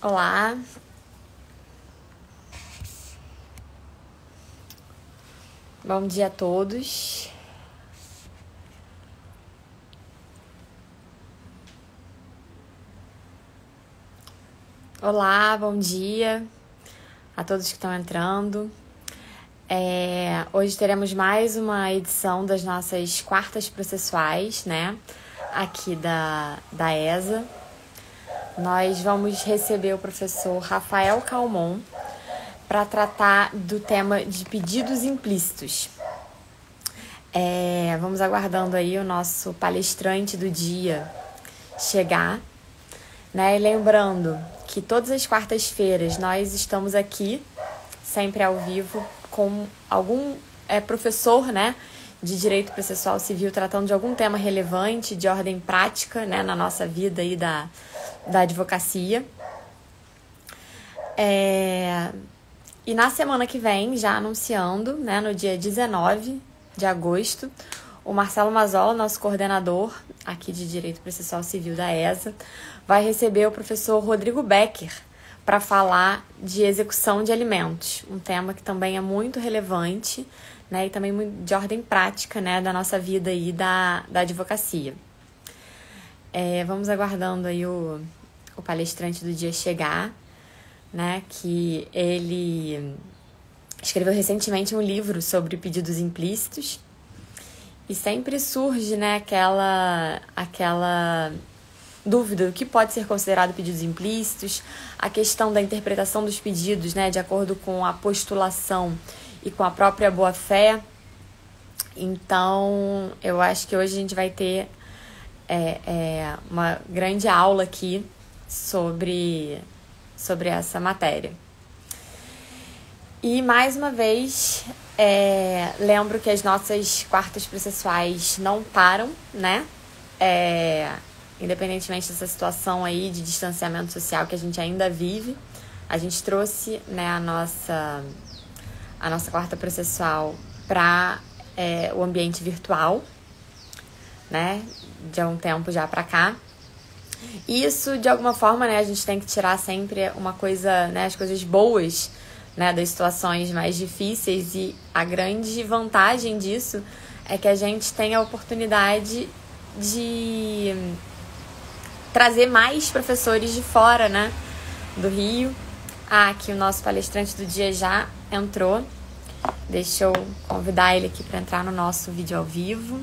Olá. Bom dia a todos. Olá, bom dia a todos que estão entrando. É, hoje teremos mais uma edição das nossas quartas processuais, né? Aqui da, da ESA. Nós vamos receber o professor Rafael Calmon para tratar do tema de pedidos implícitos. É, vamos aguardando aí o nosso palestrante do dia chegar, né? E lembrando que todas as quartas-feiras nós estamos aqui, sempre ao vivo, com algum é, professor, né? De direito processual civil tratando de algum tema relevante, de ordem prática, né? Na nossa vida aí da, da advocacia. É... E na semana que vem, já anunciando, né, no dia 19 de agosto, o Marcelo Mazola, nosso coordenador aqui de Direito Processual Civil da ESA, vai receber o professor Rodrigo Becker para falar de execução de alimentos, um tema que também é muito relevante né, e também de ordem prática né, da nossa vida aí da, da advocacia. É, vamos aguardando aí o, o palestrante do dia chegar, né? Que ele escreveu recentemente um livro sobre pedidos implícitos e sempre surge, né, aquela aquela dúvida do que pode ser considerado pedidos implícitos, a questão da interpretação dos pedidos, né, de acordo com a postulação e com a própria boa-fé. Então, eu acho que hoje a gente vai ter é, é, uma grande aula aqui sobre, sobre essa matéria. E mais uma vez, é, lembro que as nossas quartas processuais não param, né? É, independentemente dessa situação aí de distanciamento social que a gente ainda vive, a gente trouxe né, a, nossa, a nossa quarta processual para é, o ambiente virtual, né? De um tempo já para cá. Isso, de alguma forma, né, a gente tem que tirar sempre uma coisa, né, as coisas boas, né, das situações mais difíceis e a grande vantagem disso é que a gente tem a oportunidade de trazer mais professores de fora, né, do Rio. Ah, aqui o nosso palestrante do dia já entrou. Deixa eu convidar ele aqui para entrar no nosso vídeo ao vivo.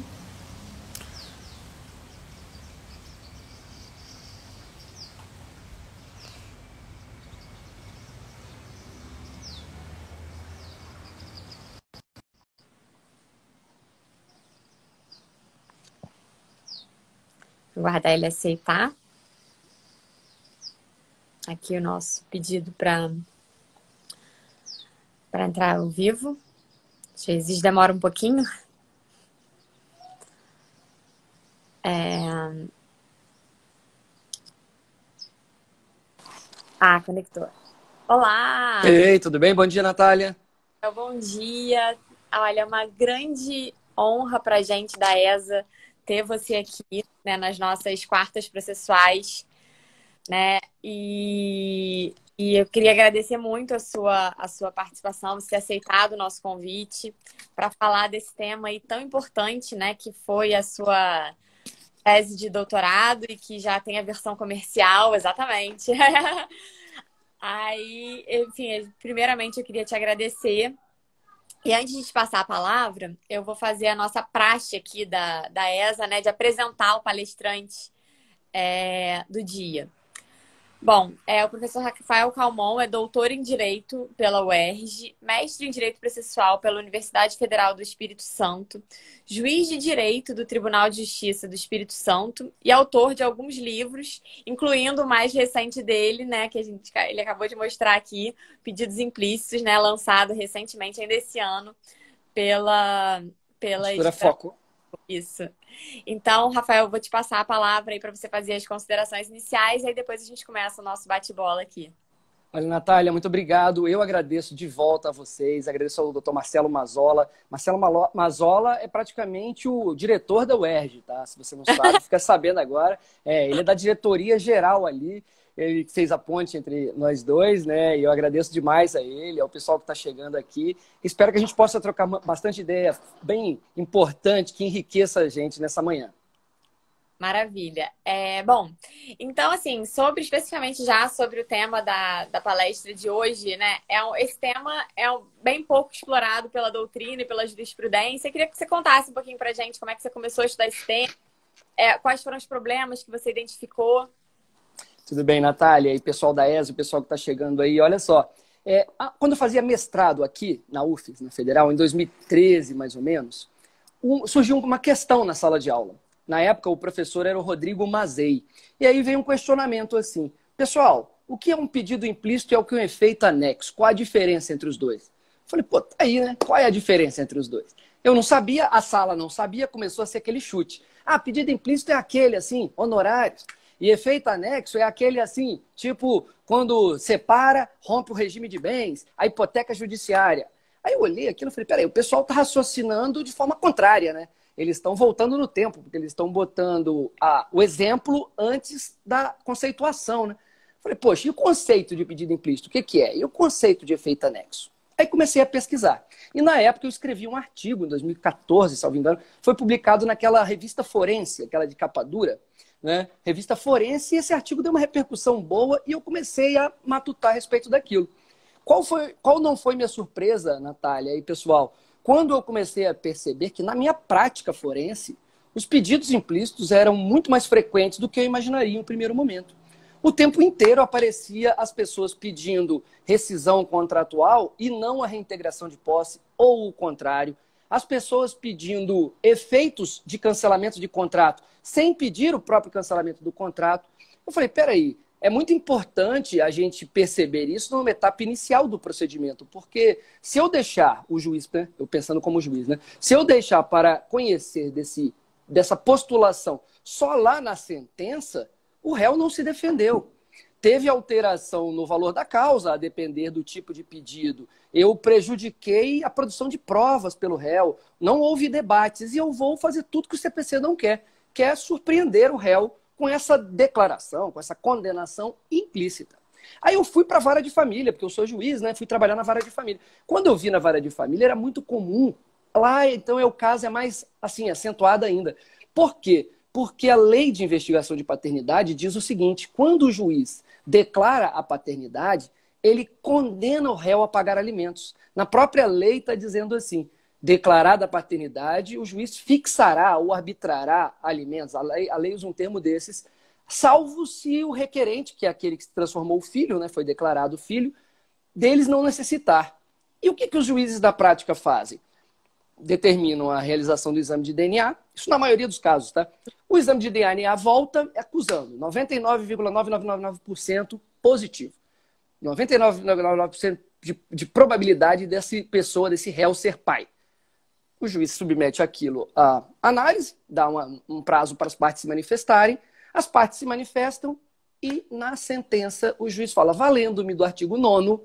Aguardar ele aceitar. Aqui o nosso pedido para para entrar ao vivo. Às vezes demora um pouquinho. É... Ah, conectou. Olá! Ei, tudo bem? Bom dia, Natália. Bom dia. Olha, é uma grande honra para a gente da ESA ter você aqui né, nas nossas quartas processuais, né? E, e eu queria agradecer muito a sua, a sua participação, você ter aceitado o nosso convite para falar desse tema aí tão importante, né? Que foi a sua tese de doutorado e que já tem a versão comercial, exatamente. Aí, enfim, primeiramente eu queria te agradecer e antes de passar a palavra, eu vou fazer a nossa praxe aqui da, da ESA, né, de apresentar o palestrante é, do dia. Bom, é, o professor Rafael Calmon é doutor em Direito pela UERJ, mestre em Direito Processual pela Universidade Federal do Espírito Santo, juiz de Direito do Tribunal de Justiça do Espírito Santo e autor de alguns livros, incluindo o mais recente dele, né, que a gente, ele acabou de mostrar aqui, Pedidos Implícitos, né, lançado recentemente, ainda esse ano, pela... pela editora Foco. Isso. Então, Rafael, vou te passar a palavra aí para você fazer as considerações iniciais e aí depois a gente começa o nosso bate-bola aqui. Olha, Natália, muito obrigado. Eu agradeço de volta a vocês, agradeço ao doutor Marcelo Mazola. Marcelo Mazola é praticamente o diretor da UERJ, tá? Se você não sabe, fica sabendo agora. É, ele é da diretoria geral ali. Ele fez a ponte entre nós dois, né? E eu agradeço demais a ele, ao pessoal que está chegando aqui. Espero que a gente possa trocar bastante ideia bem importante que enriqueça a gente nessa manhã. Maravilha. É, bom, então, assim, sobre especificamente já sobre o tema da, da palestra de hoje, né? É um, esse tema é bem pouco explorado pela doutrina e pela jurisprudência. Eu queria que você contasse um pouquinho pra gente como é que você começou a estudar esse tema, é, quais foram os problemas que você identificou. Tudo bem, Natália, e pessoal da ESO, o pessoal que está chegando aí, olha só. É, quando eu fazia mestrado aqui na UFES, na Federal, em 2013, mais ou menos, um, surgiu uma questão na sala de aula na época, o professor era o Rodrigo Mazei. E aí veio um questionamento assim: pessoal, o que é um pedido implícito e o que é um efeito anexo? Qual a diferença entre os dois? Eu falei, pô, tá aí, né? Qual é a diferença entre os dois? Eu não sabia, a sala não sabia, começou a ser aquele chute. Ah, pedido implícito é aquele assim, honorários. E efeito anexo é aquele assim, tipo, quando separa, rompe o regime de bens, a hipoteca judiciária. Aí eu olhei aquilo e falei, peraí, o pessoal está raciocinando de forma contrária, né? eles estão voltando no tempo, porque eles estão botando a, o exemplo antes da conceituação, né? Falei, poxa, e o conceito de pedido implícito, o que, que é? E o conceito de efeito anexo? Aí comecei a pesquisar. E na época eu escrevi um artigo, em 2014, salvo engano, foi publicado naquela revista Forense, aquela de capa dura, né? Revista Forense, e esse artigo deu uma repercussão boa e eu comecei a matutar a respeito daquilo. Qual, foi, qual não foi minha surpresa, Natália e pessoal? quando eu comecei a perceber que na minha prática forense, os pedidos implícitos eram muito mais frequentes do que eu imaginaria em um primeiro momento. O tempo inteiro aparecia as pessoas pedindo rescisão contratual e não a reintegração de posse, ou o contrário. As pessoas pedindo efeitos de cancelamento de contrato sem pedir o próprio cancelamento do contrato. Eu falei, peraí, é muito importante a gente perceber isso numa etapa inicial do procedimento, porque se eu deixar o juiz, né, eu pensando como juiz, né, se eu deixar para conhecer desse, dessa postulação só lá na sentença, o réu não se defendeu. Teve alteração no valor da causa, a depender do tipo de pedido. Eu prejudiquei a produção de provas pelo réu. Não houve debates e eu vou fazer tudo que o CPC não quer, que é surpreender o réu com essa declaração, com essa condenação implícita. Aí eu fui para a vara de família, porque eu sou juiz, né? Fui trabalhar na vara de família. Quando eu vi na vara de família, era muito comum. Lá, então, é o caso é mais, assim, acentuado ainda. Por quê? Porque a lei de investigação de paternidade diz o seguinte: quando o juiz declara a paternidade, ele condena o réu a pagar alimentos. Na própria lei está dizendo assim: declarada a paternidade, o juiz fixará ou arbitrará alimentos. A lei, a lei usa um termo desses, salvo se o requerente, que é aquele que se transformou o filho, né, foi declarado filho, deles não necessitar. E o que, que os juízes da prática fazem? Determinam a realização do exame de DNA, isso na maioria dos casos, tá? O exame de DNA volta acusando 99,9999% positivo. 99,99% de, de probabilidade dessa pessoa, desse réu ser pai. O juiz submete aquilo à análise, dá uma, um prazo para as partes se manifestarem, as partes se manifestam e na sentença o juiz fala, valendo-me do artigo 9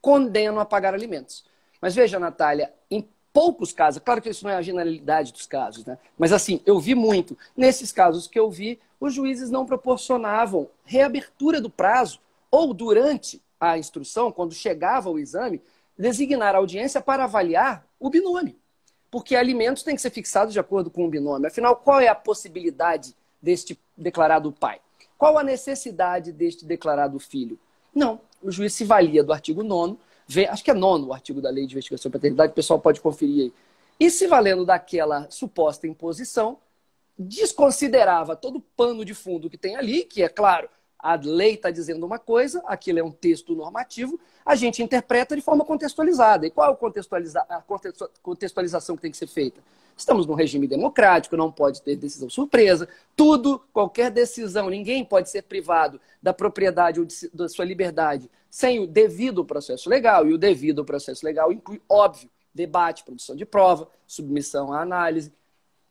condeno a pagar alimentos. Mas veja, Natália, em poucos casos, claro que isso não é a generalidade dos casos, né? Mas assim, eu vi muito. Nesses casos que eu vi, os juízes não proporcionavam reabertura do prazo ou durante a instrução, quando chegava o exame, designar a audiência para avaliar o binômio porque alimentos têm que ser fixados de acordo com o binômio. Afinal, qual é a possibilidade deste declarado pai? Qual a necessidade deste declarado filho? Não, o juiz se valia do artigo 9 acho que é nono o artigo da Lei de Investigação e Paternidade, o pessoal pode conferir aí. E se valendo daquela suposta imposição, desconsiderava todo o pano de fundo que tem ali, que é claro, a lei está dizendo uma coisa, aquilo é um texto normativo, a gente interpreta de forma contextualizada. E qual é a contextualização que tem que ser feita? Estamos num regime democrático, não pode ter decisão surpresa. Tudo, qualquer decisão, ninguém pode ser privado da propriedade ou de, da sua liberdade sem o devido processo legal. E o devido processo legal inclui, óbvio, debate, produção de prova, submissão à análise.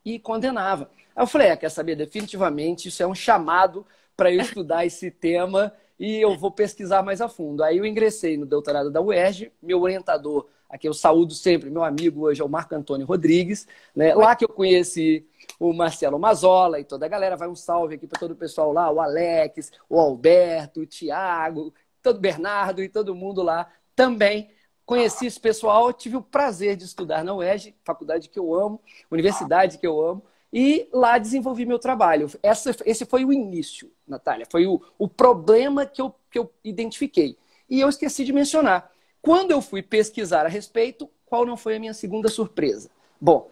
E condenava. Aí eu falei, é, quer saber, definitivamente isso é um chamado para eu estudar esse tema e eu vou pesquisar mais a fundo. Aí eu ingressei no doutorado da UERJ, meu orientador, aqui eu saúdo sempre, meu amigo hoje é o Marco Antônio Rodrigues, né? Lá que eu conheci o Marcelo Mazola e toda a galera. Vai um salve aqui para todo o pessoal lá, o Alex, o Alberto, o Tiago, todo Bernardo e todo mundo lá também. Conheci esse pessoal, tive o prazer de estudar na UERJ, faculdade que eu amo, universidade que eu amo, e lá desenvolvi meu trabalho. Essa, esse foi o início, Natália, foi o, o problema que eu, que eu identifiquei. E eu esqueci de mencionar. Quando eu fui pesquisar a respeito, qual não foi a minha segunda surpresa? Bom,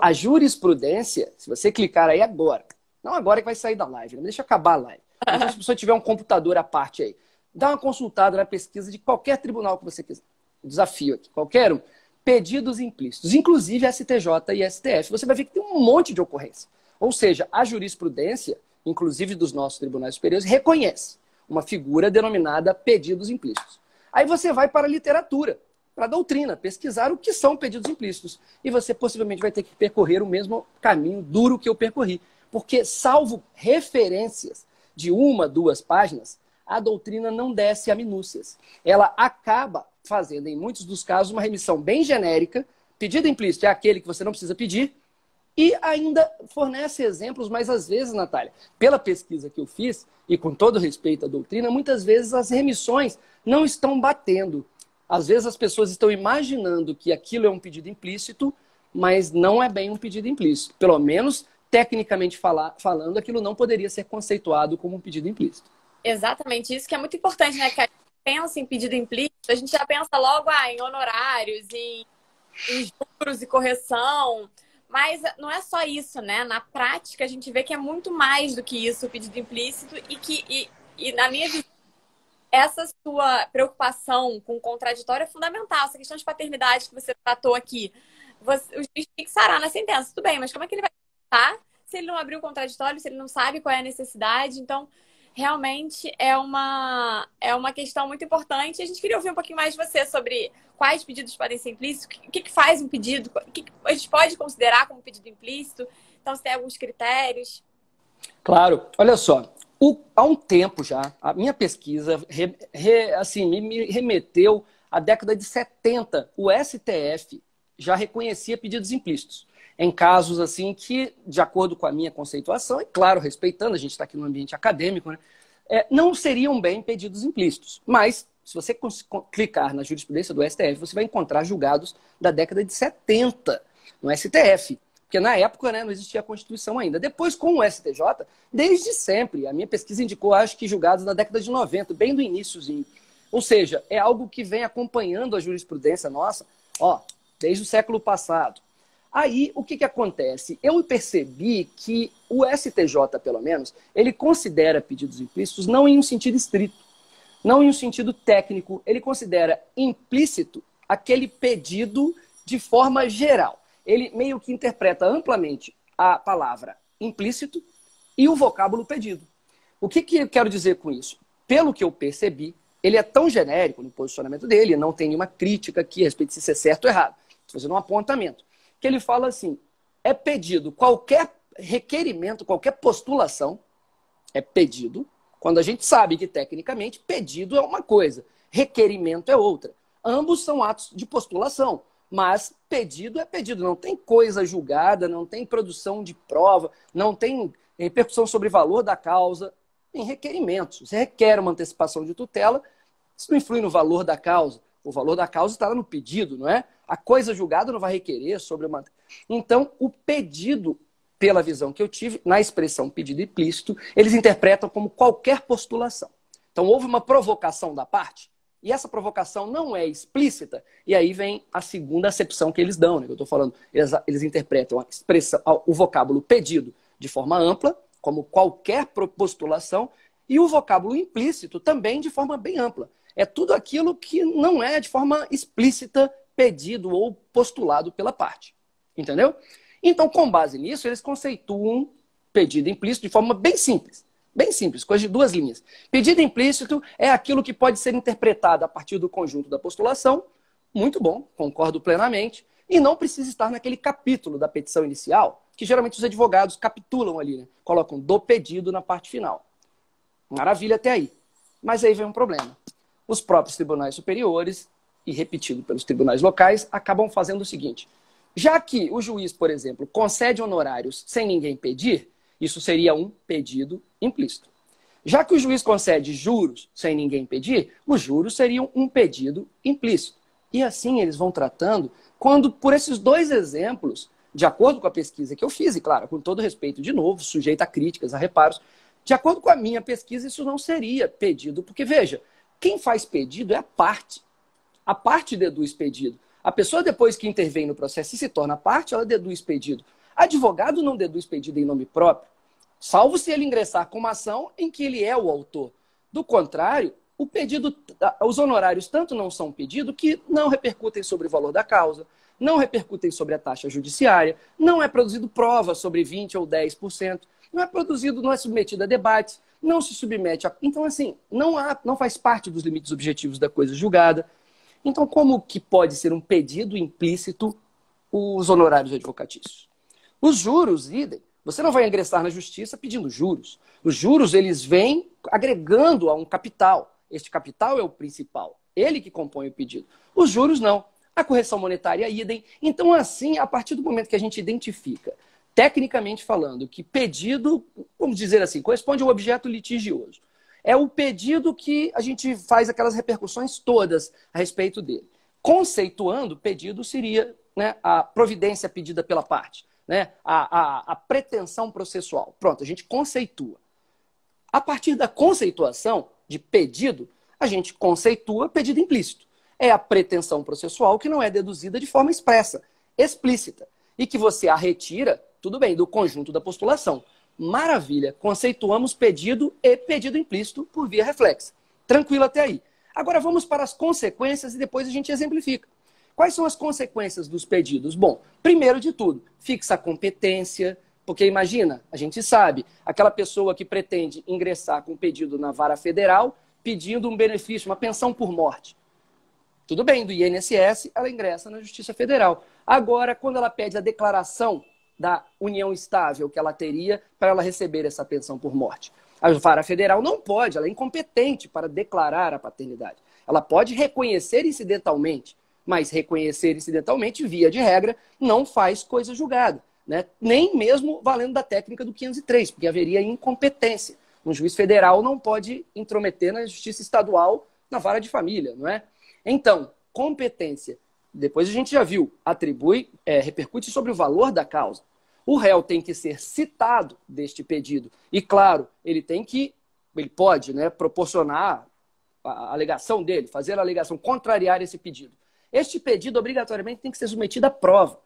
a jurisprudência, se você clicar aí agora, não agora que vai sair da live, né? deixa eu acabar a live. Se você tiver um computador à parte aí, dá uma consultada na pesquisa de qualquer tribunal que você quiser. Desafio aqui, qualquer um. Pedidos implícitos, inclusive STJ e STF. Você vai ver que tem um monte de ocorrência. Ou seja, a jurisprudência, inclusive dos nossos tribunais superiores, reconhece uma figura denominada pedidos implícitos. Aí você vai para a literatura para a doutrina, pesquisar o que são pedidos implícitos. E você possivelmente vai ter que percorrer o mesmo caminho duro que eu percorri. Porque, salvo referências de uma, duas páginas, a doutrina não desce a minúcias. Ela acaba fazendo, em muitos dos casos, uma remissão bem genérica. Pedido implícito é aquele que você não precisa pedir. E ainda fornece exemplos, mas às vezes, Natália, pela pesquisa que eu fiz, e com todo respeito à doutrina, muitas vezes as remissões não estão batendo às vezes as pessoas estão imaginando que aquilo é um pedido implícito, mas não é bem um pedido implícito. Pelo menos, tecnicamente falar, falando, aquilo não poderia ser conceituado como um pedido implícito. Exatamente, isso que é muito importante, né? Que a gente pensa em pedido implícito, a gente já pensa logo ah, em honorários, em, em juros e correção. Mas não é só isso, né? Na prática, a gente vê que é muito mais do que isso o pedido implícito e que, e, e na minha visão, essa sua preocupação com o contraditório é fundamental. Essa questão de paternidade que você tratou aqui, você, o juiz fixará na sentença, tudo bem, mas como é que ele vai estar se ele não abrir o contraditório, se ele não sabe qual é a necessidade? Então, realmente é uma, é uma questão muito importante. A gente queria ouvir um pouquinho mais de você sobre quais pedidos podem ser implícitos, o que, que faz um pedido, o que a gente pode considerar como pedido implícito. Então, se tem alguns critérios. Claro, olha só, o, há um tempo já, a minha pesquisa re, re, assim, me, me remeteu à década de 70. O STF já reconhecia pedidos implícitos em casos assim que, de acordo com a minha conceituação, e claro, respeitando, a gente está aqui no ambiente acadêmico, né, é, não seriam bem pedidos implícitos. Mas, se você clicar na jurisprudência do STF, você vai encontrar julgados da década de 70 no STF. Porque na época né, não existia a Constituição ainda. Depois, com o STJ, desde sempre, a minha pesquisa indicou, acho que julgados na década de 90, bem do iníciozinho. Ou seja, é algo que vem acompanhando a jurisprudência nossa, ó, desde o século passado. Aí, o que, que acontece? Eu percebi que o STJ, pelo menos, ele considera pedidos implícitos não em um sentido estrito, não em um sentido técnico, ele considera implícito aquele pedido de forma geral ele meio que interpreta amplamente a palavra implícito e o vocábulo pedido. O que, que eu quero dizer com isso? Pelo que eu percebi, ele é tão genérico no posicionamento dele, não tem nenhuma crítica aqui a respeito de se é certo ou errado. Estou fazendo um apontamento. Que ele fala assim: é pedido qualquer requerimento, qualquer postulação, é pedido, quando a gente sabe que tecnicamente pedido é uma coisa, requerimento é outra. Ambos são atos de postulação. Mas pedido é pedido, não tem coisa julgada, não tem produção de prova, não tem repercussão sobre valor da causa, tem requerimentos. Você requer uma antecipação de tutela, isso não influi no valor da causa. O valor da causa está lá no pedido, não é? A coisa julgada não vai requerer sobre uma. Então, o pedido, pela visão que eu tive, na expressão pedido implícito, eles interpretam como qualquer postulação. Então, houve uma provocação da parte, e essa provocação não é explícita, e aí vem a segunda acepção que eles dão, né? Eu estou falando, eles, eles interpretam o vocábulo pedido de forma ampla, como qualquer postulação, e o vocábulo implícito também de forma bem ampla. É tudo aquilo que não é de forma explícita pedido ou postulado pela parte. Entendeu? Então, com base nisso, eles conceituam pedido implícito de forma bem simples. Bem simples, coisa de duas linhas. Pedido implícito é aquilo que pode ser interpretado a partir do conjunto da postulação. Muito bom, concordo plenamente. E não precisa estar naquele capítulo da petição inicial, que geralmente os advogados capitulam ali, né? colocam do pedido na parte final. Maravilha até aí. Mas aí vem um problema. Os próprios tribunais superiores, e repetido pelos tribunais locais, acabam fazendo o seguinte: já que o juiz, por exemplo, concede honorários sem ninguém pedir, isso seria um pedido implícito. Já que o juiz concede juros sem ninguém pedir, os juros seriam um pedido implícito. E assim eles vão tratando, quando por esses dois exemplos, de acordo com a pesquisa que eu fiz, e claro, com todo respeito, de novo, sujeito a críticas, a reparos, de acordo com a minha pesquisa, isso não seria pedido, porque veja, quem faz pedido é a parte. A parte deduz pedido. A pessoa, depois que intervém no processo e se torna parte, ela deduz pedido. Advogado não deduz pedido em nome próprio salvo se ele ingressar com uma ação em que ele é o autor. Do contrário, o pedido, os honorários tanto não são pedido que não repercutem sobre o valor da causa, não repercutem sobre a taxa judiciária, não é produzido prova sobre 20 ou 10%, não é produzido, não é submetido a debates, não se submete a. Então, assim, não, há, não faz parte dos limites objetivos da coisa julgada. Então, como que pode ser um pedido implícito os honorários advocatícios? Os juros, idem. Você não vai ingressar na justiça pedindo juros. Os juros, eles vêm agregando a um capital. Este capital é o principal. Ele que compõe o pedido. Os juros, não. A correção monetária, idem. Então, assim, a partir do momento que a gente identifica, tecnicamente falando, que pedido, vamos dizer assim, corresponde ao objeto litigioso. É o pedido que a gente faz aquelas repercussões todas a respeito dele. Conceituando, pedido seria né, a providência pedida pela parte né, a, a, a pretensão processual. Pronto, a gente conceitua. A partir da conceituação de pedido, a gente conceitua pedido implícito. É a pretensão processual que não é deduzida de forma expressa, explícita, e que você a retira, tudo bem, do conjunto da postulação. Maravilha, conceituamos pedido e pedido implícito por via reflexa. Tranquilo até aí. Agora vamos para as consequências e depois a gente exemplifica. Quais são as consequências dos pedidos? Bom, primeiro de tudo, fixa a competência, porque imagina, a gente sabe, aquela pessoa que pretende ingressar com pedido na vara federal pedindo um benefício, uma pensão por morte. Tudo bem, do INSS, ela ingressa na Justiça Federal. Agora, quando ela pede a declaração da união estável que ela teria para ela receber essa pensão por morte, a vara federal não pode, ela é incompetente para declarar a paternidade. Ela pode reconhecer incidentalmente, mas reconhecer incidentalmente, via de regra, não faz coisa julgada. Né? Nem mesmo valendo da técnica do 503, porque haveria incompetência. Um juiz federal não pode intrometer na justiça estadual na vara de família, não é? Então, competência, depois a gente já viu, atribui, é, repercute sobre o valor da causa. O réu tem que ser citado deste pedido. E, claro, ele tem que, ele pode né, proporcionar a alegação dele, fazer a alegação, contrariar esse pedido. Este pedido obrigatoriamente tem que ser submetido à prova,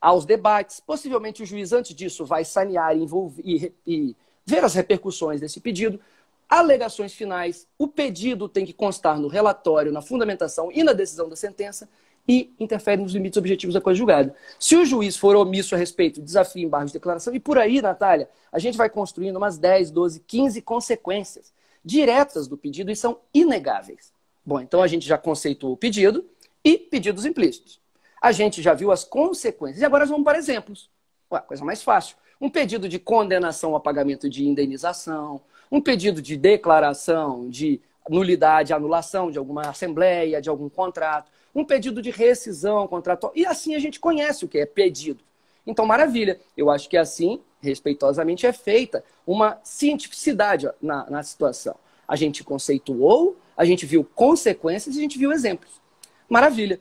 aos debates. Possivelmente o juiz, antes disso, vai sanear e, e, e ver as repercussões desse pedido. Alegações finais. O pedido tem que constar no relatório, na fundamentação e na decisão da sentença e interfere nos limites objetivos da coisa julgada. Se o juiz for omisso a respeito, desafio, embargo de declaração, e por aí, Natália, a gente vai construindo umas 10, 12, 15 consequências diretas do pedido e são inegáveis. Bom, então a gente já conceituou o pedido, e pedidos implícitos. A gente já viu as consequências. E agora vamos para exemplos. Ué, coisa mais fácil. Um pedido de condenação ao pagamento de indenização, um pedido de declaração de nulidade, anulação de alguma assembleia, de algum contrato, um pedido de rescisão contratual. E assim a gente conhece o que é pedido. Então, maravilha. Eu acho que assim, respeitosamente, é feita uma cientificidade na, na situação. A gente conceituou, a gente viu consequências e a gente viu exemplos. Maravilha.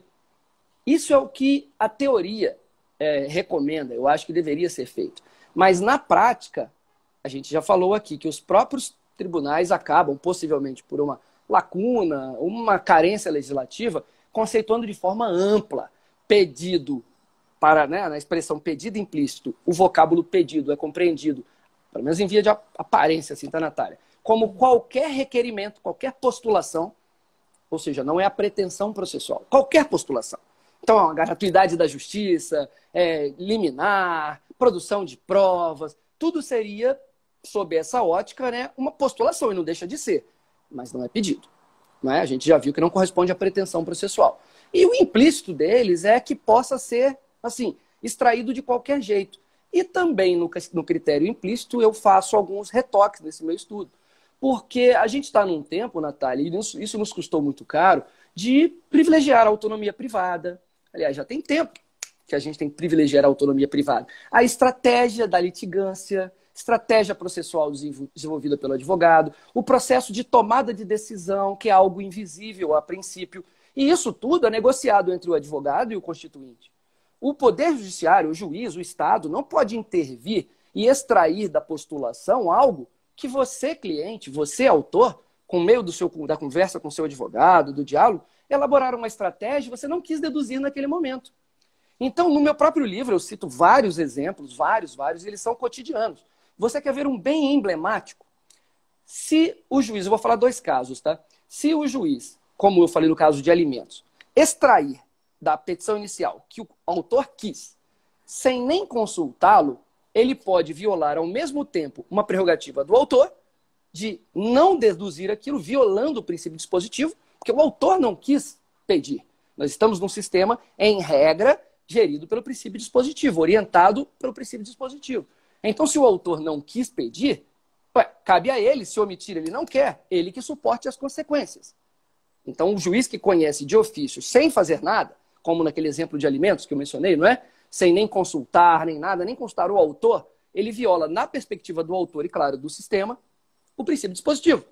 Isso é o que a teoria é, recomenda, eu acho que deveria ser feito. Mas na prática, a gente já falou aqui que os próprios tribunais acabam, possivelmente por uma lacuna, uma carência legislativa, conceituando de forma ampla pedido para, né, na expressão pedido implícito, o vocábulo pedido é compreendido, pelo menos em via de aparência, assim, tá, Natália? Como qualquer requerimento, qualquer postulação ou seja, não é a pretensão processual. Qualquer postulação. Então, a gratuidade da justiça, é, liminar, produção de provas, tudo seria, sob essa ótica, né, uma postulação, e não deixa de ser. Mas não é pedido. Não é? A gente já viu que não corresponde à pretensão processual. E o implícito deles é que possa ser, assim, extraído de qualquer jeito. E também no, no critério implícito eu faço alguns retoques nesse meu estudo. porque a gente está num tempo, Natália, e isso, isso nos custou muito caro, de privilegiar a autonomia privada. Aliás, já tem tempo que a gente tem que privilegiar a autonomia privada. A estratégia da litigância, estratégia processual desenvolvida pelo advogado, o processo de tomada de decisão, que é algo invisível a princípio. E isso tudo é negociado entre o advogado e o constituinte. O Poder Judiciário, o juiz, o Estado, não pode intervir e extrair da postulação algo que você, cliente, você, autor, com meio do seu, da conversa com seu advogado, do diálogo, elaboraram uma estratégia você não quis deduzir naquele momento. Então, no meu próprio livro, eu cito vários exemplos, vários, vários, e eles são cotidianos. Você quer ver um bem emblemático? Se o juiz, eu vou falar dois casos, tá? Se o juiz, como eu falei no caso de alimentos, extrair da petição inicial que o autor quis, sem nem consultá-lo, ele pode violar ao mesmo tempo uma prerrogativa do autor de não deduzir aquilo, violando o princípio dispositivo, porque o autor não quis pedir. Nós estamos num sistema, em regra, gerido pelo princípio dispositivo, orientado pelo princípio dispositivo. Então, se o autor não quis pedir, cabe a ele, se omitir ele não quer, ele que suporte as consequências. Então, o juiz que conhece de ofício sem fazer nada, como naquele exemplo de alimentos que eu mencionei, não é? sem nem consultar, nem nada, nem consultar o autor, ele viola, na perspectiva do autor e, claro, do sistema, o princípio dispositivo.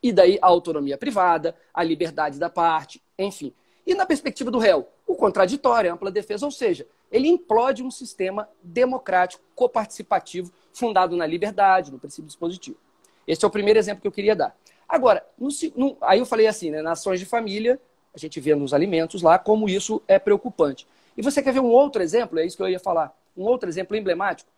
E daí a autonomia privada, a liberdade da parte, enfim. E na perspectiva do réu, o contraditório, a ampla defesa, ou seja, ele implode um sistema democrático, coparticipativo, fundado na liberdade, no princípio dispositivo. Esse é o primeiro exemplo que eu queria dar. Agora, no, no, aí eu falei assim, né, nações de família, a gente vê nos alimentos lá como isso é preocupante. E você quer ver um outro exemplo? É isso que eu ia falar. Um outro exemplo emblemático.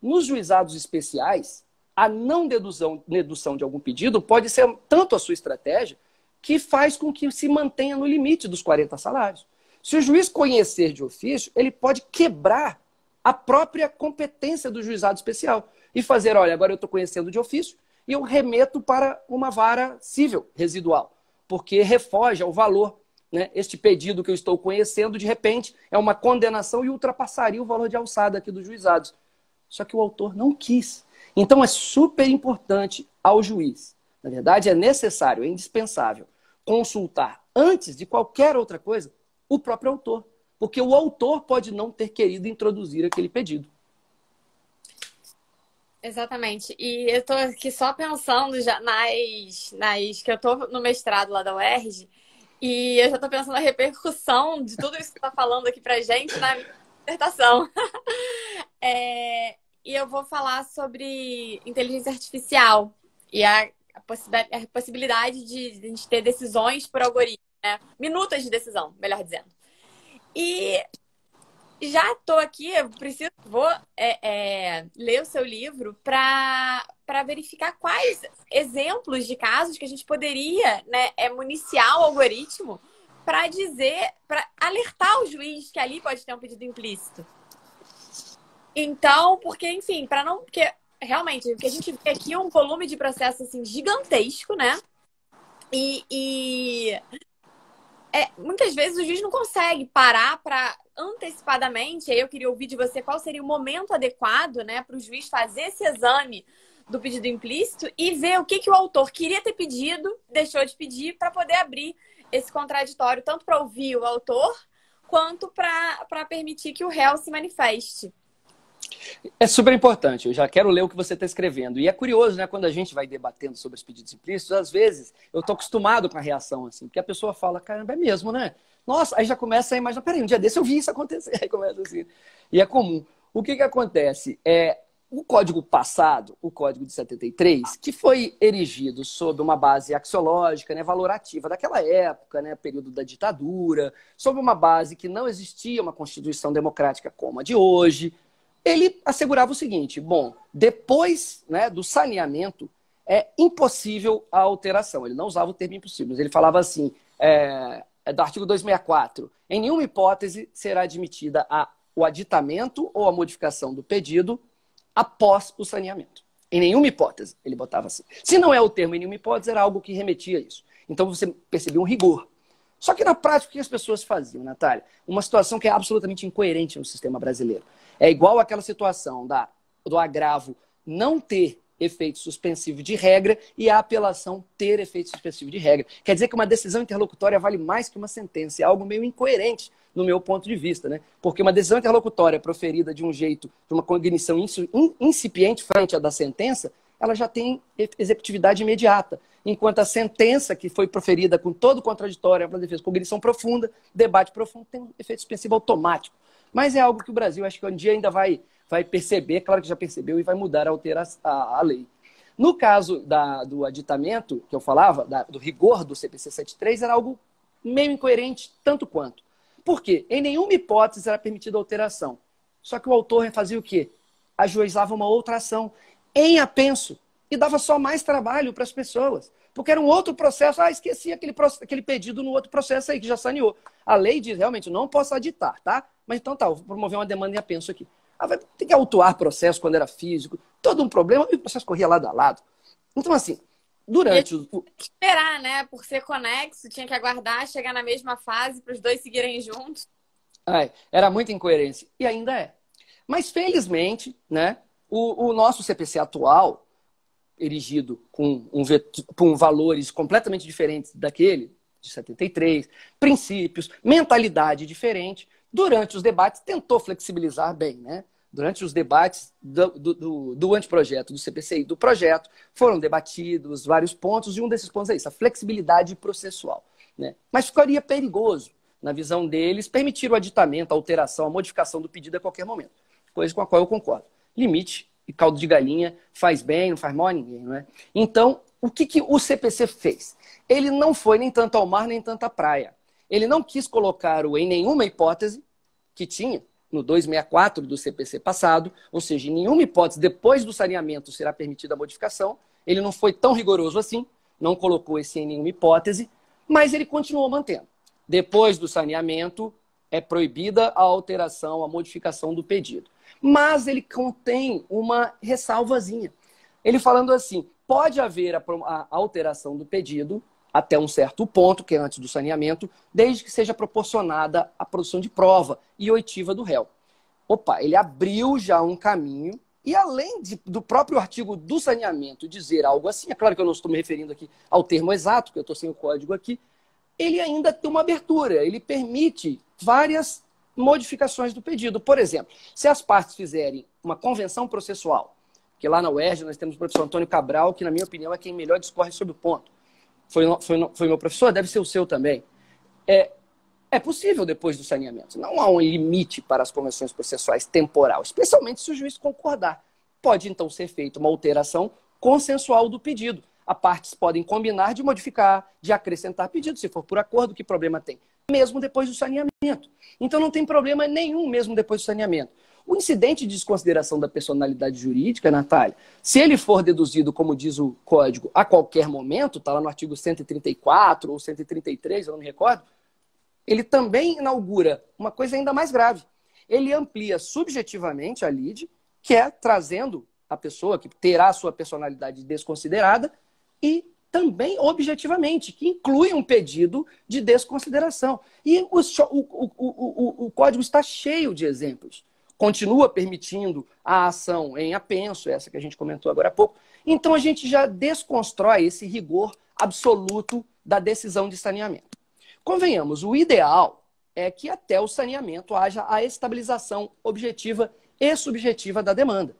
Nos juizados especiais, a não dedução, dedução de algum pedido pode ser tanto a sua estratégia que faz com que se mantenha no limite dos 40 salários. Se o juiz conhecer de ofício, ele pode quebrar a própria competência do juizado especial e fazer, olha, agora eu estou conhecendo de ofício e eu remeto para uma vara civil residual, porque refoge ao valor né, este pedido que eu estou conhecendo, de repente, é uma condenação e ultrapassaria o valor de alçada aqui dos juizados. Só que o autor não quis. Então é super importante ao juiz. Na verdade, é necessário, é indispensável consultar, antes de qualquer outra coisa, o próprio autor. Porque o autor pode não ter querido introduzir aquele pedido. Exatamente. E eu estou aqui só pensando já nas, nas que eu estou no mestrado lá da UERJ, e eu já estou pensando na repercussão de tudo isso que está falando aqui para gente na minha dissertação. é, e eu vou falar sobre inteligência artificial e a, a, possibilidade, de, de, a gente ter decisões por algoritmo, né? minutas de decisão, melhor dizendo. E já estou aqui, preciso, vou é, é, ler o seu livro para verificar quais exemplos de casos que a gente poderia né, é, municiar o algoritmo para dizer, para alertar o juiz que ali pode ter um pedido implícito. Então, porque, enfim, para não. Porque realmente, o que a gente vê aqui é um volume de processo assim, gigantesco, né? E, e é, muitas vezes o juiz não consegue parar para antecipadamente, aí eu queria ouvir de você qual seria o momento adequado né, para o juiz fazer esse exame do pedido implícito e ver o que, que o autor queria ter pedido, deixou de pedir, para poder abrir esse contraditório, tanto para ouvir o autor, quanto para permitir que o réu se manifeste. É super importante. Eu já quero ler o que você está escrevendo. E é curioso, né? Quando a gente vai debatendo sobre os pedidos implícitos, às vezes eu estou acostumado com a reação, assim, porque a pessoa fala, caramba, é mesmo, né? Nossa, aí já começa a imaginar, peraí, um dia desse eu vi isso acontecer. Aí começa assim. E é comum. O que, que acontece? É, o código passado, o código de 73, que foi erigido sob uma base axiológica, né, valorativa daquela época, né, período da ditadura, sob uma base que não existia uma constituição democrática como a de hoje, ele assegurava o seguinte: bom, depois né, do saneamento, é impossível a alteração. Ele não usava o termo impossível, mas ele falava assim: é, é do artigo 264, em nenhuma hipótese será admitida a, o aditamento ou a modificação do pedido após o saneamento. Em nenhuma hipótese, ele botava assim. Se não é o termo em nenhuma hipótese, era algo que remetia a isso. Então você percebeu um rigor. Só que na prática, o que as pessoas faziam, Natália? Uma situação que é absolutamente incoerente no sistema brasileiro. É igual aquela situação da, do agravo não ter efeito suspensivo de regra e a apelação ter efeito suspensivo de regra. Quer dizer que uma decisão interlocutória vale mais que uma sentença. É algo meio incoerente no meu ponto de vista, né? Porque uma decisão interlocutória proferida de um jeito, de uma cognição incipiente frente à da sentença, ela já tem executividade imediata. Enquanto a sentença que foi proferida com todo contraditório, a defesa, cognição profunda, debate profundo, tem um efeito suspensivo automático. Mas é algo que o Brasil, acho que um dia ainda vai vai perceber, claro que já percebeu, e vai mudar alterar a, a lei. No caso da, do aditamento, que eu falava, da, do rigor do CPC 73, era algo meio incoerente, tanto quanto. Por quê? Em nenhuma hipótese era permitida alteração. Só que o autor fazia o quê? Ajuizava uma outra ação em apenso e dava só mais trabalho para as pessoas. Porque era um outro processo. Ah, esqueci aquele, aquele pedido no outro processo aí que já saneou. A lei diz realmente, não posso aditar, tá? Mas então tá, vou promover uma demanda em apenso aqui. Ah, vai ter que autuar processo quando era físico. Todo um problema e o processo corria lado a lado. Então, assim, durante o. Esperar, né? Por ser conexo, tinha que aguardar chegar na mesma fase para os dois seguirem juntos. Ai, era muita incoerência. E ainda é. Mas, felizmente, né, o, o nosso CPC atual, erigido com, um, com valores completamente diferentes daquele de 73, princípios, mentalidade diferente, durante os debates, tentou flexibilizar bem, né? Durante os debates do, do, do anteprojeto, do CPCI, do projeto, foram debatidos vários pontos, e um desses pontos é isso, a flexibilidade processual. Né? Mas ficaria perigoso, na visão deles, permitir o aditamento, a alteração, a modificação do pedido a qualquer momento. Coisa com a qual eu concordo. Limite e caldo de galinha faz bem, não faz mal a ninguém, não é? Então, o que, que o CPC fez? Ele não foi nem tanto ao mar, nem tanto à praia. Ele não quis colocar o em nenhuma hipótese, que tinha no 264 do CPC passado, ou seja, em nenhuma hipótese, depois do saneamento será permitida a modificação. Ele não foi tão rigoroso assim, não colocou esse em nenhuma hipótese, mas ele continuou mantendo. Depois do saneamento, é proibida a alteração, a modificação do pedido. Mas ele contém uma ressalvazinha. Ele falando assim: pode haver a, alteração do pedido até um certo ponto, que é antes do saneamento, desde que seja proporcionada a produção de prova e oitiva do réu. Opa, ele abriu já um caminho e além de, do próprio artigo do saneamento dizer algo assim, é claro que eu não estou me referindo aqui ao termo exato, porque eu estou sem o código aqui, ele ainda tem uma abertura, ele permite várias modificações do pedido. Por exemplo, se as partes fizerem uma convenção processual, que lá na UERJ nós temos o professor Antônio Cabral, que na minha opinião é quem melhor discorre sobre o ponto foi, foi, foi meu professor, deve ser o seu também. É, é possível depois do saneamento. Não há um limite para as convenções processuais temporal, especialmente se o juiz concordar. Pode então ser feita uma alteração consensual do pedido. As partes podem combinar de modificar, de acrescentar pedido, se for por acordo, que problema tem? Mesmo depois do saneamento. Então não tem problema nenhum mesmo depois do saneamento. O incidente de desconsideração da personalidade jurídica, Natália, se ele for deduzido, como diz o código, a qualquer momento, está lá no artigo 134 ou 133, eu não me recordo, ele também inaugura uma coisa ainda mais grave. Ele amplia subjetivamente a lide, que é trazendo a pessoa que terá a sua personalidade desconsiderada, e também objetivamente, que inclui um pedido de desconsideração. E o, o, o, o, código está cheio de exemplos continua permitindo a ação em apenso, essa que a gente comentou agora há pouco. Então a gente já desconstrói esse rigor absoluto da decisão de saneamento. Convenhamos, o ideal é que até o saneamento haja a estabilização objetiva e subjetiva da demanda.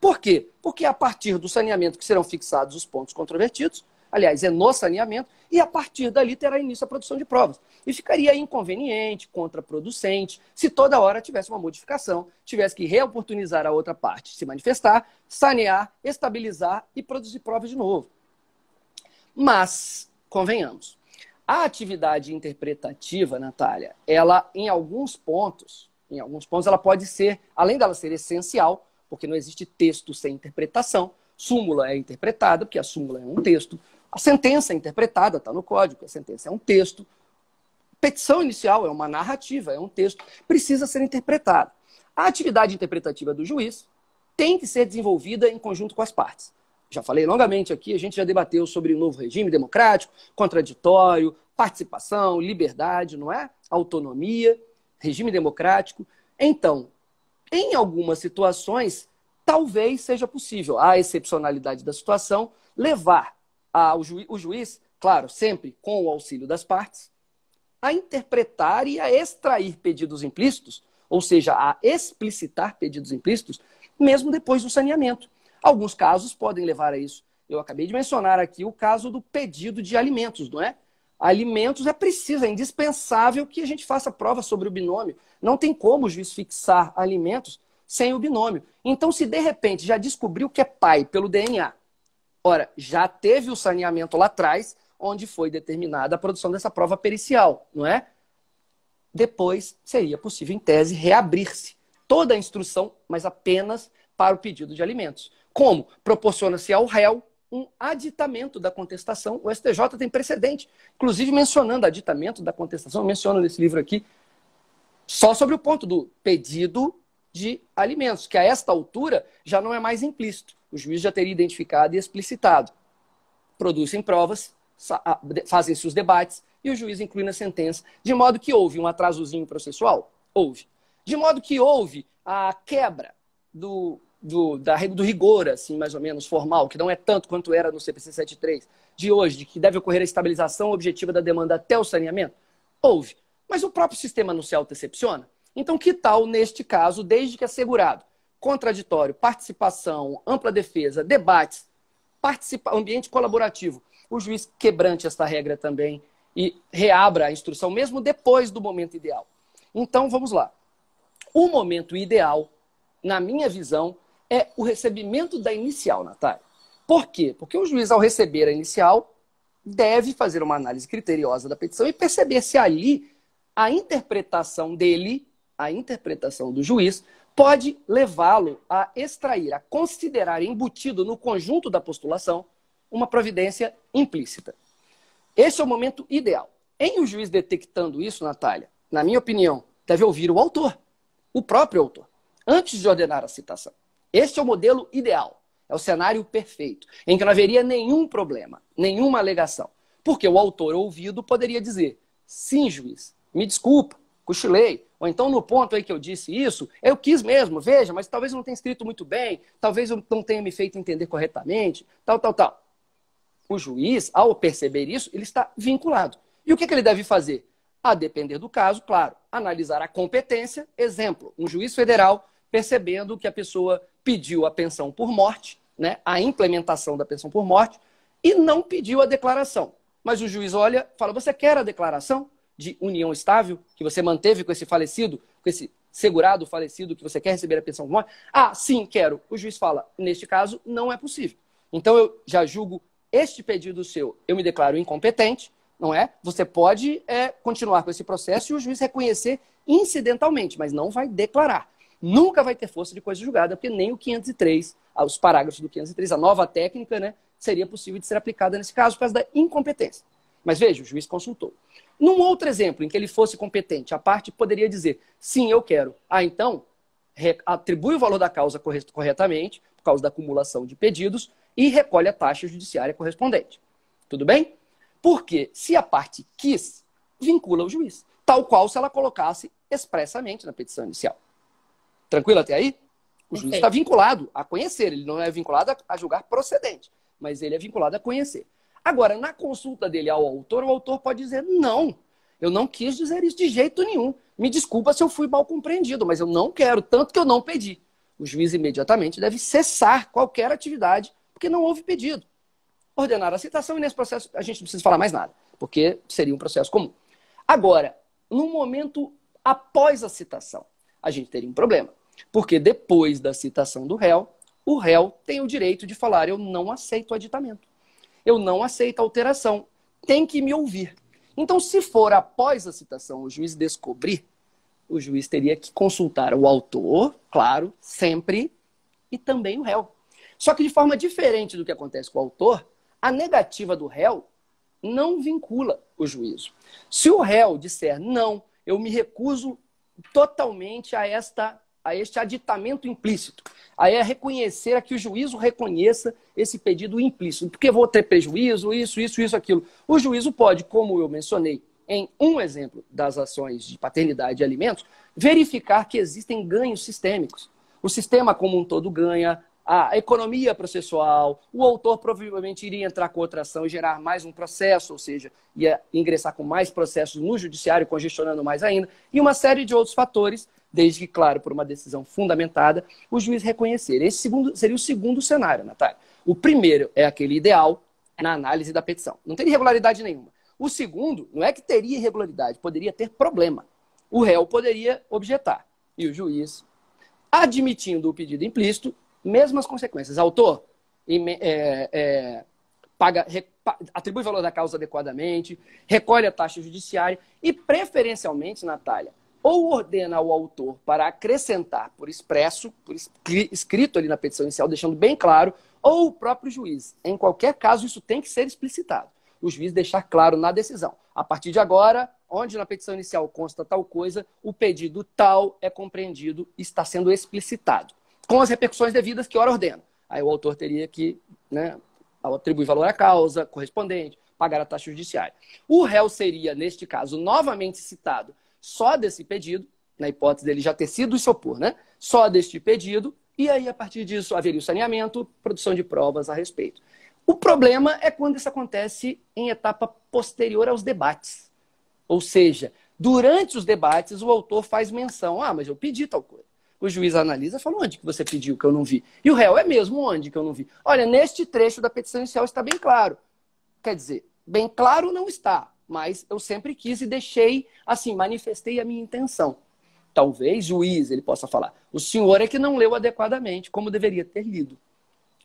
Por quê? Porque a partir do saneamento que serão fixados os pontos controvertidos, aliás, é no saneamento, e a partir dali terá início a produção de provas. E ficaria inconveniente, contraproducente, se toda hora tivesse uma modificação, tivesse que reoportunizar a outra parte, se manifestar, sanear, estabilizar e produzir provas de novo. Mas, convenhamos, a atividade interpretativa, Natália, ela, em alguns pontos, em alguns pontos, ela pode ser, além dela ser essencial, porque não existe texto sem interpretação, súmula é interpretada, porque a súmula é um texto, a sentença é interpretada, está no código, a sentença é um texto. Petição inicial é uma narrativa, é um texto, precisa ser interpretada. A atividade interpretativa do juiz tem que ser desenvolvida em conjunto com as partes. Já falei longamente aqui, a gente já debateu sobre o novo regime democrático, contraditório, participação, liberdade, não é? Autonomia, regime democrático. Então, em algumas situações, talvez seja possível, a excepcionalidade da situação, levar ao ju o juiz, claro, sempre com o auxílio das partes, a interpretar e a extrair pedidos implícitos, ou seja, a explicitar pedidos implícitos, mesmo depois do saneamento. Alguns casos podem levar a isso. Eu acabei de mencionar aqui o caso do pedido de alimentos, não é? Alimentos é preciso, é indispensável que a gente faça prova sobre o binômio. Não tem como o juiz fixar alimentos sem o binômio. Então, se de repente já descobriu que é pai pelo DNA, ora, já teve o saneamento lá atrás, onde foi determinada a produção dessa prova pericial, não é? Depois seria possível, em tese, reabrir-se toda a instrução, mas apenas para o pedido de alimentos. Como? Proporciona-se ao réu um aditamento da contestação. O STJ tem precedente, inclusive mencionando aditamento da contestação, menciona nesse livro aqui, só sobre o ponto do pedido de alimentos, que a esta altura já não é mais implícito. O juiz já teria identificado e explicitado. Produzem provas, fazem-se os debates e o juiz inclui na sentença, de modo que houve um atrasozinho processual? Houve. De modo que houve a quebra do, do, da, do rigor, assim, mais ou menos, formal, que não é tanto quanto era no CPC 73 de hoje, de que deve ocorrer a estabilização objetiva da demanda até o saneamento? Houve. Mas o próprio sistema céu decepciona? Então, que tal, neste caso, desde que assegurado contraditório, participação, ampla defesa, debates, participa ambiente colaborativo, o juiz quebrante esta regra também e reabra a instrução, mesmo depois do momento ideal. Então, vamos lá. O momento ideal, na minha visão, é o recebimento da inicial, Natália. Por quê? Porque o juiz, ao receber a inicial, deve fazer uma análise criteriosa da petição e perceber se ali a interpretação dele, a interpretação do juiz, pode levá-lo a extrair, a considerar embutido no conjunto da postulação uma providência implícita. Esse é o momento ideal. Em o juiz detectando isso, Natália, na minha opinião, deve ouvir o autor, o próprio autor, antes de ordenar a citação. Este é o modelo ideal. É o cenário perfeito, em que não haveria nenhum problema, nenhuma alegação. Porque o autor ouvido poderia dizer: sim, juiz, me desculpa, cochilei. Ou então, no ponto aí que eu disse isso, eu quis mesmo, veja, mas talvez eu não tenha escrito muito bem, talvez eu não tenha me feito entender corretamente, tal, tal, tal. O juiz, ao perceber isso, ele está vinculado. E o que, que ele deve fazer? A depender do caso, claro, analisar a competência. Exemplo, um juiz federal percebendo que a pessoa pediu a pensão por morte, né, a implementação da pensão por morte, e não pediu a declaração. Mas o juiz olha, fala: Você quer a declaração de união estável que você manteve com esse falecido, com esse segurado falecido que você quer receber a pensão morte? Ah, sim, quero. O juiz fala: Neste caso, não é possível. Então eu já julgo este pedido seu, eu me declaro incompetente, não é? Você pode é, continuar com esse processo e o juiz reconhecer incidentalmente, mas não vai declarar nunca vai ter força de coisa julgada, porque nem o 503, ah, os parágrafos do 503, a nova técnica, né, seria possível de ser aplicada nesse caso por causa da incompetência. Mas veja, o juiz consultou. Num outro exemplo em que ele fosse competente, a parte poderia dizer: sim, eu quero. Ah, então, atribui o valor da causa corretamente, por causa da acumulação de pedidos, e recolhe a taxa judiciária correspondente. Tudo bem? Porque se a parte quis, vincula o juiz, tal qual se ela colocasse expressamente na petição inicial. Tranquilo até aí? O juiz está vinculado a conhecer, ele não é vinculado a julgar procedente, mas ele é vinculado a conhecer. Agora, na consulta dele ao autor, o autor pode dizer: não, eu não quis dizer isso de jeito nenhum. Me desculpa se eu fui mal compreendido, mas eu não quero, tanto que eu não pedi. O juiz imediatamente deve cessar qualquer atividade, porque não houve pedido. Ordenar a citação e nesse processo a gente não precisa falar mais nada, porque seria um processo comum. Agora, no momento após a citação, a gente teria um problema. Porque depois da citação do réu, o réu tem o direito de falar: eu não aceito o aditamento. Eu não aceito a alteração. Tem que me ouvir. Então, se for após a citação o juiz descobrir, o juiz teria que consultar o autor, claro, sempre, e também o réu. Só que de forma diferente do que acontece com o autor, a negativa do réu não vincula o juízo. Se o réu disser não, eu me recuso totalmente a esta a este aditamento implícito. Aí é reconhecer a que o juízo reconheça esse pedido implícito. Porque vou ter prejuízo, isso, isso, isso, aquilo. O juízo pode, como eu mencionei em um exemplo das ações de paternidade e alimentos, verificar que existem ganhos sistêmicos. o sistema como um todo ganha, a economia processual, o autor provavelmente iria entrar com outra ação e gerar mais um processo, ou seja, ia ingressar com mais processos no judiciário, congestionando mais ainda, e uma série de outros fatores, desde que, claro, por uma decisão fundamentada, o juiz reconhecer. Esse segundo, seria o segundo cenário, Natália. O primeiro é aquele ideal na análise da petição. Não tem irregularidade nenhuma. O segundo, não é que teria irregularidade, poderia ter problema. O réu poderia objetar. E o juiz, admitindo o pedido implícito, mesmas consequências. Autor é, é, paga, atribui valor da causa adequadamente, recolhe a taxa judiciária e, preferencialmente, Natália, ou ordena ao autor para acrescentar por expresso, por escrito ali na petição inicial, deixando bem claro, ou o próprio juiz. Em qualquer caso, isso tem que ser explicitado. O juiz deixar claro na decisão. A partir de agora, onde na petição inicial consta tal coisa, o pedido tal é compreendido e está sendo explicitado com as repercussões devidas que ora ordena. Aí o autor teria que né, atribuir valor à causa correspondente, pagar a taxa judiciária. O réu seria, neste caso, novamente citado só desse pedido, na hipótese dele já ter sido se opor, né? Só deste pedido, e aí, a partir disso, haveria o saneamento, produção de provas a respeito. O problema é quando isso acontece em etapa posterior aos debates. Ou seja, durante os debates, o autor faz menção: ah, mas eu pedi tal coisa. O juiz analisa e fala, onde que você pediu que eu não vi? E o réu é mesmo onde que eu não vi? Olha, neste trecho da petição inicial está bem claro. Quer dizer, bem claro não está, mas eu sempre quis e deixei, assim, manifestei a minha intenção. Talvez juiz ele possa falar, o senhor é que não leu adequadamente, como deveria ter lido.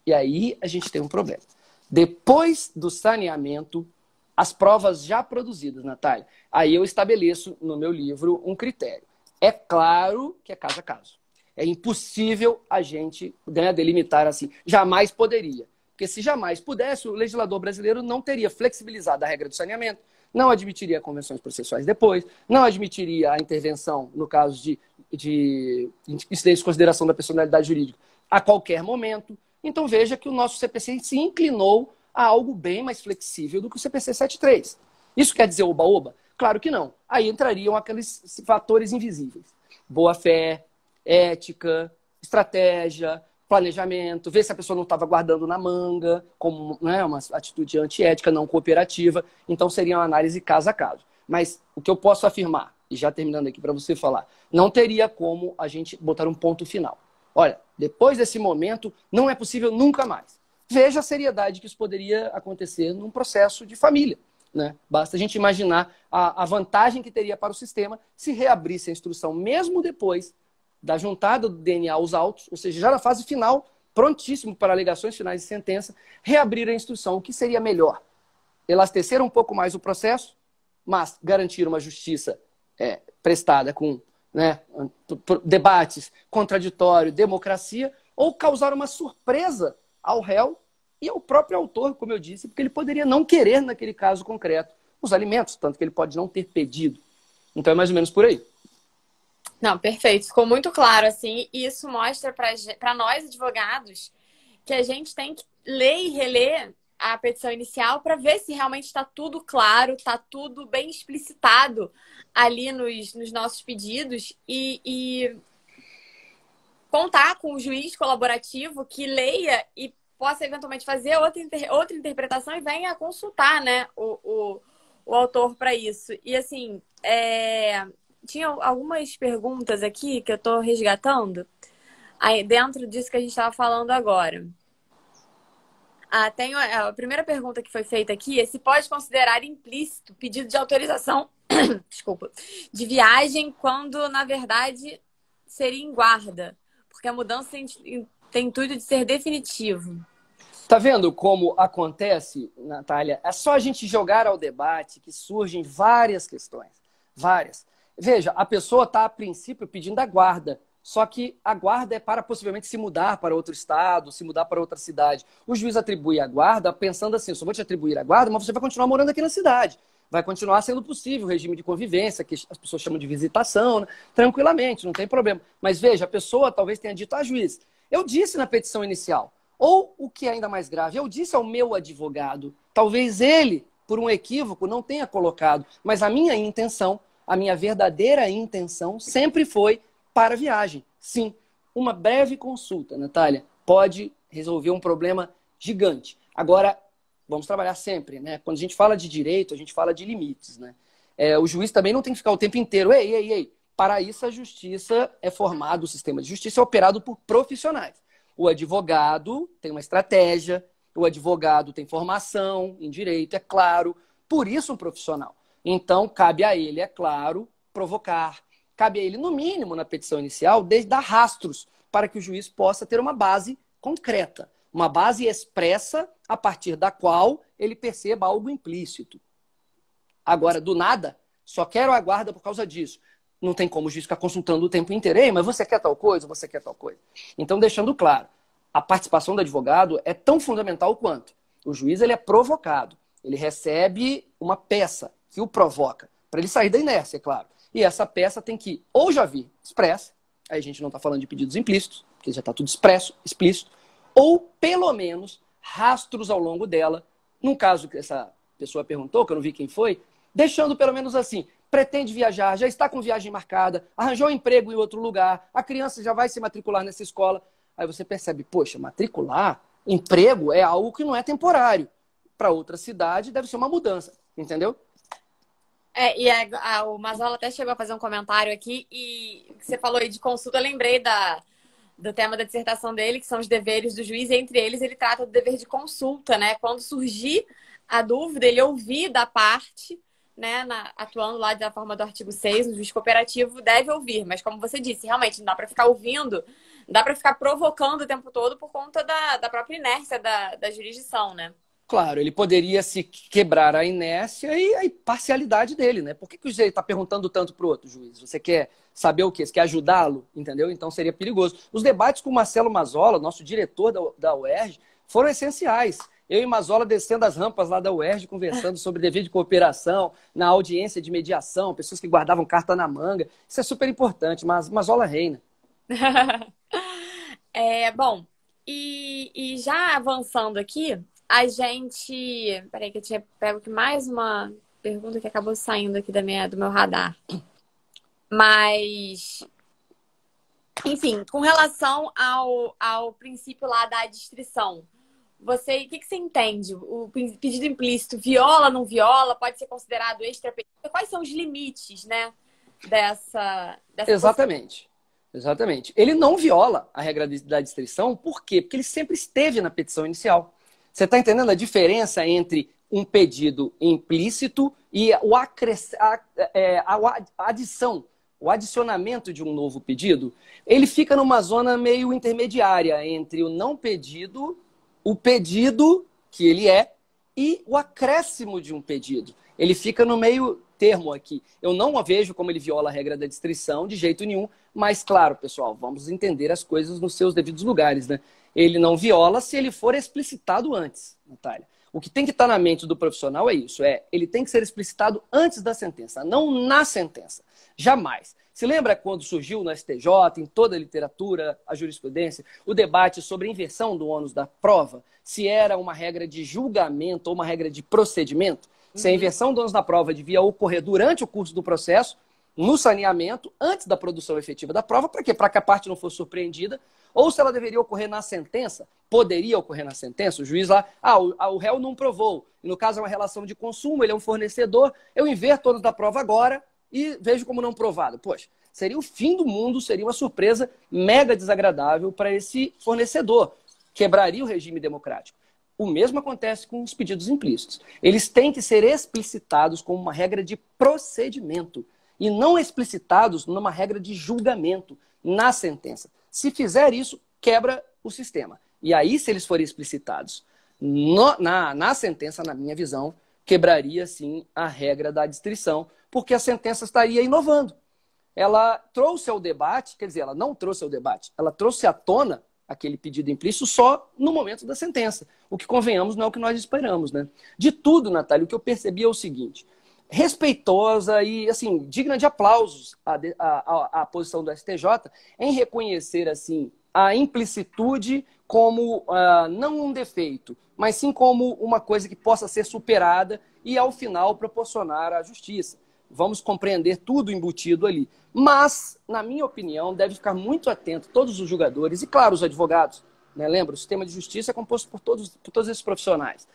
E aí a gente tem um problema. Depois do saneamento, as provas já produzidas, Natália, aí eu estabeleço no meu livro um critério. É claro que é caso a caso. É impossível a gente né, delimitar assim. Jamais poderia. Porque se jamais pudesse, o legislador brasileiro não teria flexibilizado a regra do saneamento, não admitiria convenções processuais depois, não admitiria a intervenção no caso de, de incidência de consideração da personalidade jurídica a qualquer momento. Então veja que o nosso CPC se inclinou a algo bem mais flexível do que o CPC 73. Isso quer dizer oba-oba? Claro que não. Aí entrariam aqueles fatores invisíveis. Boa fé, ética, estratégia, planejamento, ver se a pessoa não estava guardando na manga, como né, uma atitude antiética, não cooperativa. Então, seria uma análise caso a caso. Mas o que eu posso afirmar, e já terminando aqui para você falar, não teria como a gente botar um ponto final. Olha, depois desse momento, não é possível nunca mais. Veja a seriedade que isso poderia acontecer num processo de família. Né? Basta a gente imaginar a, a vantagem que teria para o sistema se reabrisse a instrução, mesmo depois da juntada do DNA aos autos, ou seja, já na fase final, prontíssimo para alegações finais de sentença, reabrir a instrução. O que seria melhor? Elastecer um pouco mais o processo, mas garantir uma justiça é, prestada com né, debates, contraditório, democracia, ou causar uma surpresa ao réu e ao próprio autor, como eu disse, porque ele poderia não querer, naquele caso concreto, os alimentos, tanto que ele pode não ter pedido. Então é mais ou menos por aí. Não, perfeito. Ficou muito claro, assim, e isso mostra para nós, advogados, que a gente tem que ler e reler a petição inicial para ver se realmente está tudo claro, está tudo bem explicitado ali nos, nos nossos pedidos e, e contar com o juiz colaborativo que leia e possa eventualmente fazer outra, inter... outra interpretação e venha consultar né, o, o, o autor para isso. E assim, é tinha algumas perguntas aqui que eu estou resgatando aí dentro disso que a gente estava falando agora. Ah, tem a primeira pergunta que foi feita aqui é se pode considerar implícito pedido de autorização, desculpa, de viagem quando na verdade seria em guarda, porque a mudança tem, tem intuito de ser definitivo. Tá vendo como acontece, Natália? É só a gente jogar ao debate que surgem várias questões, várias. Veja, a pessoa está, a princípio, pedindo a guarda. Só que a guarda é para possivelmente se mudar para outro estado, se mudar para outra cidade. O juiz atribui a guarda pensando assim: só vou te atribuir a guarda, mas você vai continuar morando aqui na cidade. Vai continuar sendo possível o regime de convivência, que as pessoas chamam de visitação, né? tranquilamente, não tem problema. Mas veja, a pessoa talvez tenha dito a juiz: eu disse na petição inicial. Ou o que é ainda mais grave, eu disse ao meu advogado, talvez ele, por um equívoco, não tenha colocado, mas a minha intenção a minha verdadeira intenção sempre foi para a viagem. Sim, uma breve consulta, Natália, pode resolver um problema gigante. Agora, vamos trabalhar sempre, né? Quando a gente fala de direito, a gente fala de limites, né? É, o juiz também não tem que ficar o tempo inteiro, ei, ei, ei. Para isso, a justiça é formada, o sistema de justiça é operado por profissionais. O advogado tem uma estratégia, o advogado tem formação em direito, é claro, por isso um profissional. Então, cabe a ele, é claro, provocar. Cabe a ele, no mínimo, na petição inicial, dar rastros para que o juiz possa ter uma base concreta, uma base expressa a partir da qual ele perceba algo implícito. Agora, do nada, só quero a guarda por causa disso. Não tem como o juiz ficar consultando o tempo inteiro. Ei, mas você quer tal coisa? Você quer tal coisa? Então, deixando claro, a participação do advogado é tão fundamental quanto. O juiz ele é provocado. Ele recebe uma peça que o provoca, para ele sair da inércia, é claro. E essa peça tem que ou já vir expressa, aí a gente não está falando de pedidos implícitos, porque já está tudo expresso, explícito, ou pelo menos rastros ao longo dela. No caso que essa pessoa perguntou, que eu não vi quem foi, deixando pelo menos assim: pretende viajar, já está com viagem marcada, arranjou um emprego em outro lugar, a criança já vai se matricular nessa escola. Aí você percebe, poxa, matricular, emprego é algo que não é temporário. Para outra cidade deve ser uma mudança, entendeu? É, e a, a, o Mazola até chegou a fazer um comentário aqui e você falou aí de consulta, eu lembrei da, do tema da dissertação dele, que são os deveres do juiz, e entre eles ele trata do dever de consulta, né? Quando surgir a dúvida, ele ouvir da parte né, na, atuando lá da forma do artigo 6, no juiz cooperativo, deve ouvir. Mas como você disse, realmente não dá para ficar ouvindo, dá para ficar provocando o tempo todo por conta da, da própria inércia da, da jurisdição, né? Claro, ele poderia se quebrar a inércia e a imparcialidade dele, né? Por que, que o juiz está perguntando tanto para o outro juiz? Você quer saber o quê? Você quer ajudá-lo? Entendeu? Então seria perigoso. Os debates com o Marcelo Mazola, nosso diretor da, da UERJ, foram essenciais. Eu e Mazola descendo as rampas lá da UERJ, conversando sobre dever de cooperação, na audiência de mediação, pessoas que guardavam carta na manga. Isso é super importante, mas Mazola reina. é, bom, e, e, já avançando aqui, a gente. Peraí, que eu tinha pego aqui mais uma pergunta que acabou saindo aqui da minha, do meu radar. Mas. Enfim, com relação ao, ao princípio lá da distrição você, o que, que você entende? O pedido implícito viola, não viola? Pode ser considerado extra pedido? Quais são os limites, né? Dessa. dessa Exatamente. Exatamente. Ele não viola a regra da distrição, por quê? Porque ele sempre esteve na petição inicial. Você está entendendo a diferença entre um pedido implícito e o acres... a, é, a adição, o adicionamento de um novo pedido? Ele fica numa zona meio intermediária entre o não pedido o pedido que ele é e o acréscimo de um pedido. Ele fica no meio termo aqui. Eu não vejo como ele viola a regra da distrição de jeito nenhum, mas claro, pessoal, vamos entender as coisas nos seus devidos lugares, né? Ele não viola se ele for explicitado antes, Natália. O que tem que estar na mente do profissional é isso, é ele tem que ser explicitado antes da sentença, não na sentença. Jamais. Se lembra quando surgiu no STJ, em toda a literatura, a jurisprudência, o debate sobre a inversão do ônus da prova? Se era uma regra de julgamento ou uma regra de procedimento? Se a uhum. inversão do ônus da prova devia ocorrer durante o curso do processo, no saneamento, antes da produção efetiva da prova, para quê? Para que a parte não fosse surpreendida, ou se ela deveria ocorrer na sentença, poderia ocorrer na sentença, o juiz lá, ah, o, o réu não provou, e no caso é uma relação de consumo, ele é um fornecedor, eu inverto o ônus da prova agora, e vejo como não provado. Poxa, seria o fim do mundo, seria uma surpresa mega desagradável para esse fornecedor. Quebraria o regime democrático. O mesmo acontece com os pedidos implícitos. Eles têm que ser explicitados como uma regra de procedimento e não explicitados numa regra de julgamento na sentença. Se fizer isso, quebra o sistema. E aí, se eles forem explicitados no, na, na sentença, na minha visão, quebraria sim a regra da distrição, porque a sentença estaria inovando. Ela trouxe ao debate, quer dizer, ela não trouxe ao debate, ela trouxe à tona aquele pedido implícito só no momento da sentença. O que convenhamos não é o que nós esperamos, né? De tudo, Natália, o que eu percebi é o seguinte: respeitosa e assim digna de aplausos a, a, a posição do STJ em reconhecer assim a implicitude como uh, não um defeito, mas sim como uma coisa que possa ser superada e ao final proporcionar a justiça. Vamos compreender tudo embutido ali. Mas, na minha opinião, deve ficar muito atento todos os jogadores e, claro, os advogados. Né? Lembra, o sistema de justiça é composto por todos, por todos esses profissionais.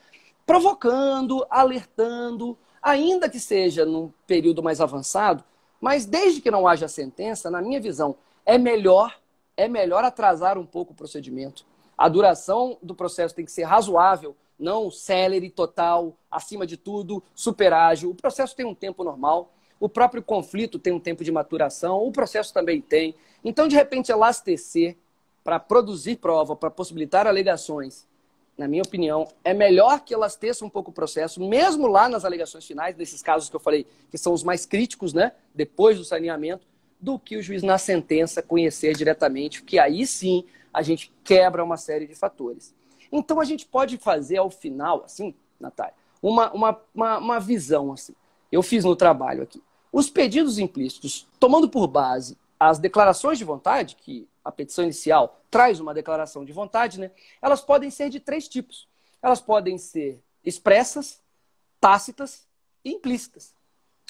Provocando, alertando, ainda que seja num período mais avançado, mas desde que não haja sentença, na minha visão, é melhor, é melhor atrasar um pouco o procedimento. A duração do processo tem que ser razoável, não célere total, acima de tudo, super ágil. O processo tem um tempo normal, o próprio conflito tem um tempo de maturação, o processo também tem. Então, de repente, elastecer para produzir prova, para possibilitar alegações, na minha opinião, é melhor que elasteça um pouco o processo, mesmo lá nas alegações finais, nesses casos que eu falei, que são os mais críticos, né, depois do saneamento, do que o juiz na sentença conhecer diretamente, porque aí sim a gente quebra uma série de fatores. Então a gente pode fazer ao final, assim, Natália, uma, uma, uma, uma visão assim. Eu fiz no trabalho aqui. Os pedidos implícitos, tomando por base as declarações de vontade, que a petição inicial traz uma declaração de vontade, né? Elas podem ser de três tipos. Elas podem ser expressas, tácitas e implícitas.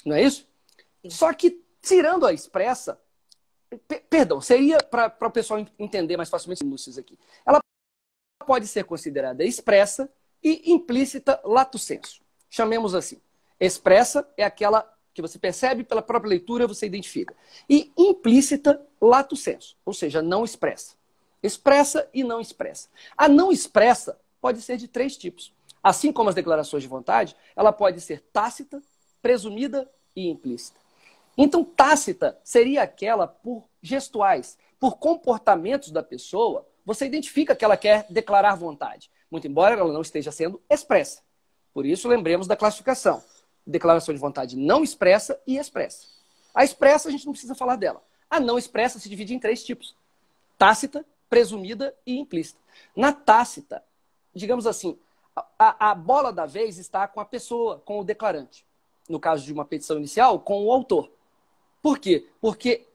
Não é isso? Sim. Só que, tirando a expressa, perdão, seria para o pessoal entender mais facilmente os aqui. Ela pode ser considerada expressa e implícita lato senso. Chamemos assim. Expressa é aquela que você percebe pela própria leitura, você identifica. E implícita lato senso, ou seja, não expressa. Expressa e não expressa. A não expressa pode ser de três tipos. Assim como as declarações de vontade, ela pode ser tácita, presumida e implícita. Então, tácita seria aquela por gestuais, por comportamentos da pessoa, você identifica que ela quer declarar vontade, muito embora ela não esteja sendo expressa. Por isso, lembremos da classificação: declaração de vontade não expressa e expressa. A expressa, a gente não precisa falar dela. A não expressa se divide em três tipos: tácita, presumida e implícita. Na tácita, digamos assim, a, a bola da vez está com a pessoa, com o declarante. No caso de uma petição inicial, com o autor. Por quê? Porque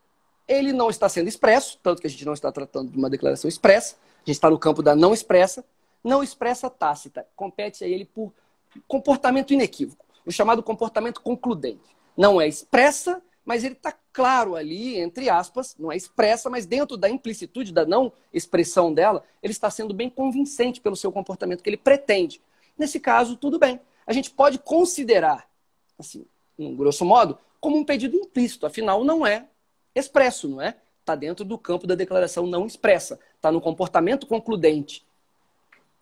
ele não está sendo expresso, tanto que a gente não está tratando de uma declaração expressa, a gente está no campo da não expressa, não expressa tácita, compete a ele por comportamento inequívoco, o chamado comportamento concludente. Não é expressa, mas ele está claro ali, entre aspas, não é expressa, mas dentro da implicitude, da não expressão dela, ele está sendo bem convincente pelo seu comportamento que ele pretende. Nesse caso, tudo bem. A gente pode considerar, assim, um grosso modo, como um pedido implícito, afinal, não é expresso, não é? Está dentro do campo da declaração não expressa, está no comportamento concludente.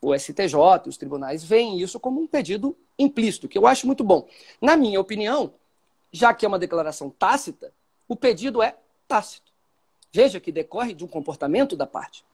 O STJ, os tribunais veem isso como um pedido implícito, que eu acho muito bom. Na minha opinião, já que é uma declaração tácita, o pedido é tácito. Veja que decorre de um comportamento da parte.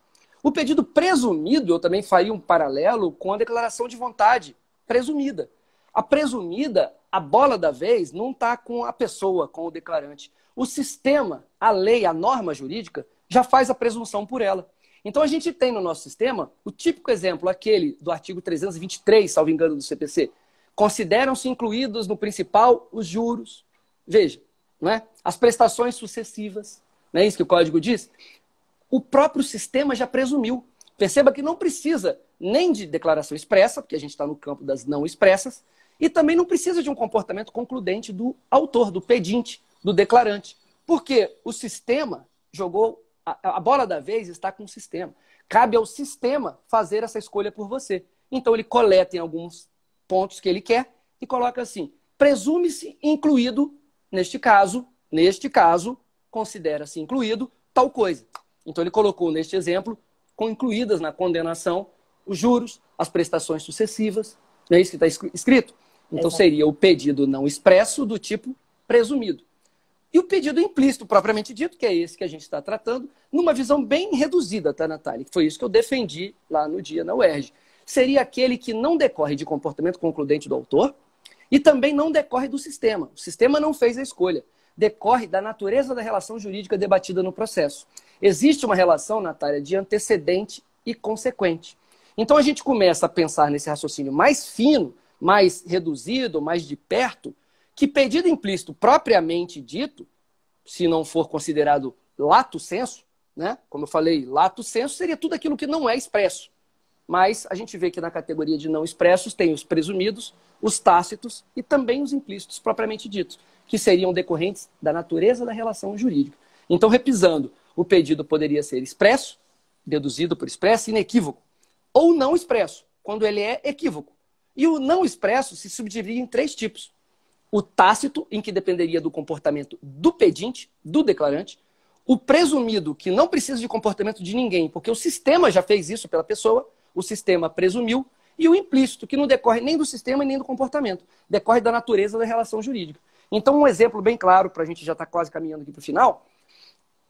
O pedido presumido, eu também faria um paralelo com a declaração de vontade presumida. A presumida, a bola da vez, não está com a pessoa, com o declarante o sistema, a lei, a norma jurídica, já faz a presunção por ela. Então a gente tem no nosso sistema o típico exemplo, aquele do artigo 323, salvo engano, do CPC. Consideram-se incluídos no principal os juros. Veja, não é? as prestações sucessivas. Não é isso que o código diz? O próprio sistema já presumiu. Perceba que não precisa nem de declaração expressa, porque a gente está no campo das não expressas, e também não precisa de um comportamento concludente do autor, do pedinte do declarante. Porque o sistema jogou. A, a bola da vez está com o sistema. Cabe ao sistema fazer essa escolha por você. Então ele coleta em alguns pontos que ele quer e coloca assim: presume-se incluído, neste caso, neste caso, considera-se incluído tal coisa. Então ele colocou neste exemplo, com incluídas na condenação, os juros, as prestações sucessivas. Não é isso que está escrito? Então seria o pedido não expresso do tipo presumido. E o pedido implícito, propriamente dito, que é esse que a gente está tratando, numa visão bem reduzida, tá, Natália? Foi isso que eu defendi lá no dia na UERJ. Seria aquele que não decorre de comportamento concludente do autor e também não decorre do sistema. O sistema não fez a escolha. Decorre da natureza da relação jurídica debatida no processo. Existe uma relação, Natália, de antecedente e consequente. Então a gente começa a pensar nesse raciocínio mais fino, mais reduzido, mais de perto, que pedido implícito propriamente dito, se não for considerado lato senso, né? Como eu falei, lato senso seria tudo aquilo que não é expresso. Mas a gente vê que na categoria de não expressos tem os presumidos, os tácitos e também os implícitos propriamente ditos, que seriam decorrentes da natureza da relação jurídica. Então, repisando, o pedido poderia ser expresso, deduzido por expresso, inequívoco, ou não expresso, quando ele é equívoco. E o não expresso se subdividia em três tipos: o tácito, em que dependeria do comportamento do pedinte, do declarante, o presumido, que não precisa de comportamento de ninguém, porque o sistema já fez isso pela pessoa, o sistema presumiu, e o implícito, que não decorre nem do sistema nem do comportamento, decorre da natureza da relação jurídica. Então, um exemplo bem claro, para a gente já estar tá quase caminhando aqui para o final,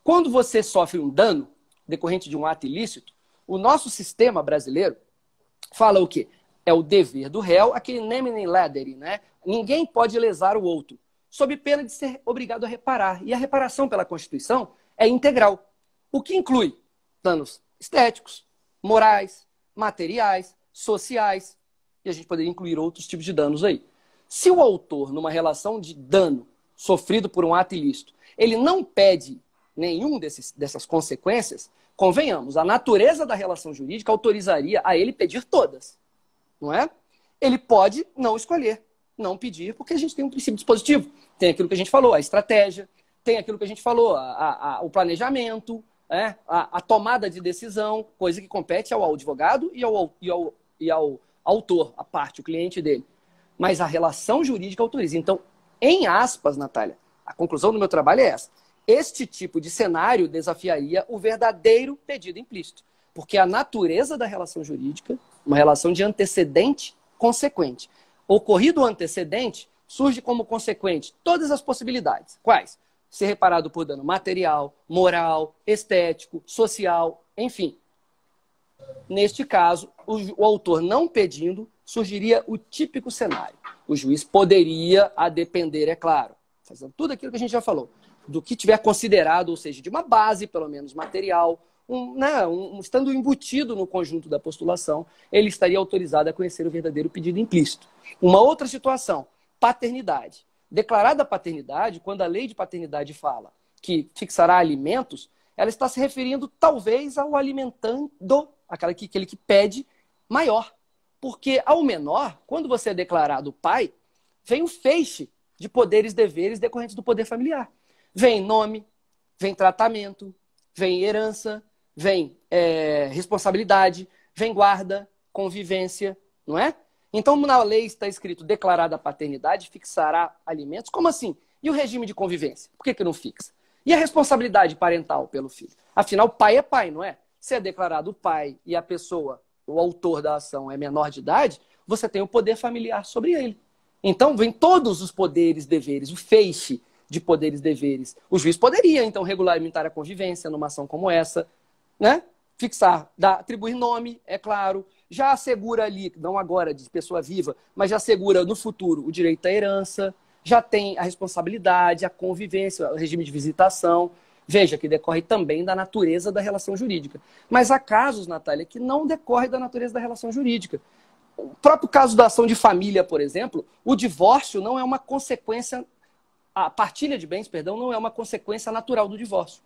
quando você sofre um dano decorrente de um ato ilícito, o nosso sistema brasileiro fala o quê? É o dever do réu, aquele nemine laderi, né? Ninguém pode lesar o outro, sob pena de ser obrigado a reparar. E a reparação pela Constituição é integral, o que inclui danos estéticos, morais, materiais, sociais, e a gente poderia incluir outros tipos de danos aí. Se o autor, numa relação de dano sofrido por um ato ilícito, ele não pede nenhum desses, dessas consequências, convenhamos, a natureza da relação jurídica autorizaria a ele pedir todas, não é? Ele pode não escolher, não pedir, porque a gente tem um princípio dispositivo. Tem aquilo que a gente falou, a estratégia, tem aquilo que a gente falou, a, a, o planejamento, é? a, tomada de decisão, coisa que compete ao advogado e ao, e ao, e ao autor, a parte, o cliente dele. Mas a relação jurídica autoriza. Então, em aspas, Natália, a conclusão do meu trabalho é essa. Este tipo de cenário desafiaria o verdadeiro pedido implícito, porque a natureza da relação jurídica, uma relação de antecedente consequente. Ocorrido o antecedente, surge como consequente todas as possibilidades. Quais? Ser reparado por dano material, moral, estético, social, enfim. Neste caso, o, autor não pedindo, surgiria o típico cenário. O juiz poderia, a depender, é claro, fazendo tudo aquilo que a gente já falou, do que tiver considerado, ou seja, de uma base, pelo menos material, um, né, um, estando embutido no conjunto da postulação, ele estaria autorizado a conhecer o verdadeiro pedido implícito. Uma outra situação, paternidade. Declarada paternidade, quando a lei de paternidade fala que fixará alimentos, ela está se referindo talvez ao alimentando, aquele que, aquele que pede maior. Porque ao menor, quando você é declarado pai, vem o feixe de poderes e deveres decorrentes do poder familiar. Vem nome, vem tratamento, vem herança, vem é, responsabilidade, vem guarda, convivência, não é? Então, na lei está escrito declarada a paternidade, fixará alimentos. Como assim? E o regime de convivência? Por que, que não fixa? E a responsabilidade parental pelo filho? Afinal, pai é pai, não é? Se é declarado pai e a pessoa, o autor da ação, é menor de idade, você tem o poder familiar sobre ele. Então, vem todos os poderes, deveres, o feixe de poderes deveres. O juiz poderia, então, regulamentar a convivência numa ação como essa, né? Fixar, dar, atribuir nome, é claro, já assegura ali, não agora de pessoa viva, mas já assegura no futuro o direito à herança, já tem a responsabilidade, a convivência, o regime de visitação. Veja que decorre também da natureza da relação jurídica. Mas há casos, Natália, que não decorre da natureza da relação jurídica. O próprio caso da ação de família, por exemplo, o divórcio não é uma consequência a partilha de bens, perdão, não é uma consequência natural do divórcio.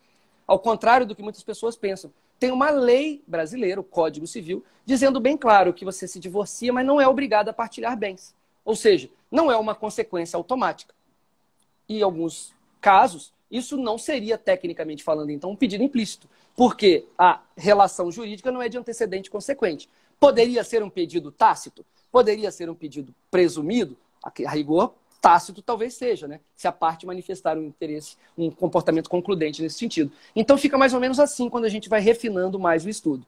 Ao contrário do que muitas pessoas pensam. Tem uma lei brasileira, o Código Civil, dizendo bem claro que você se divorcia, mas não é obrigado a partilhar bens. Ou seja, não é uma consequência automática. E em alguns casos, isso não seria, tecnicamente falando, então, um pedido implícito. Porque a relação jurídica não é de antecedente consequente. Poderia ser um pedido tácito? Poderia ser um pedido presumido? A rigor, tácito talvez seja, né? Se a parte manifestar um interesse, um comportamento concludente nesse sentido. Então fica mais ou menos assim quando a gente vai refinando mais o estudo.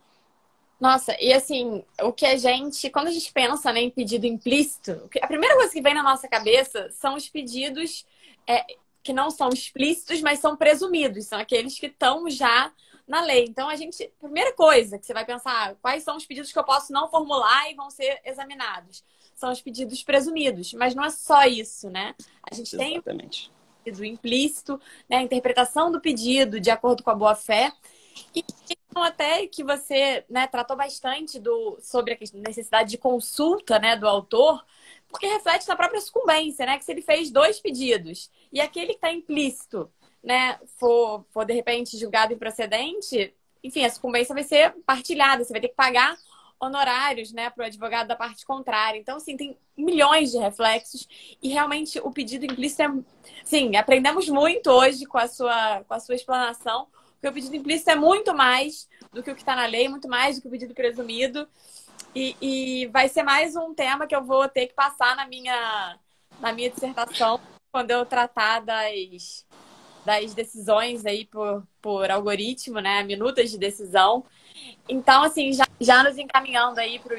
Nossa, e assim, o que a gente, quando a gente pensa né, em pedido implícito, a primeira coisa que vem na nossa cabeça são os pedidos é, que não são explícitos, mas são presumidos, são aqueles que estão já na lei. Então, a gente, primeira coisa que você vai pensar, quais são os pedidos que eu posso não formular e vão ser examinados? São os pedidos presumidos. Mas não é só isso, né? A gente Exatamente. tem o pedido implícito, né? a interpretação do pedido de acordo com a boa-fé. E até que você né, tratou bastante do, sobre a necessidade de consulta né, do autor, porque reflete na própria sucumbência, né? Que se ele fez dois pedidos e aquele que está implícito né, for, for, de repente, julgado improcedente, enfim, a sucumbência vai ser partilhada, você vai ter que pagar honorários, né, para o advogado da parte contrária. Então, assim, tem milhões de reflexos e realmente o pedido implícito é, sim, aprendemos muito hoje com a sua com a sua explanação, porque o pedido implícito é muito mais do que o que está na lei, muito mais do que o pedido presumido. E, e vai ser mais um tema que eu vou ter que passar na minha na minha dissertação quando eu tratar das das decisões aí por, por algoritmo, né? Minutas de decisão. Então, assim, já, já nos encaminhando aí para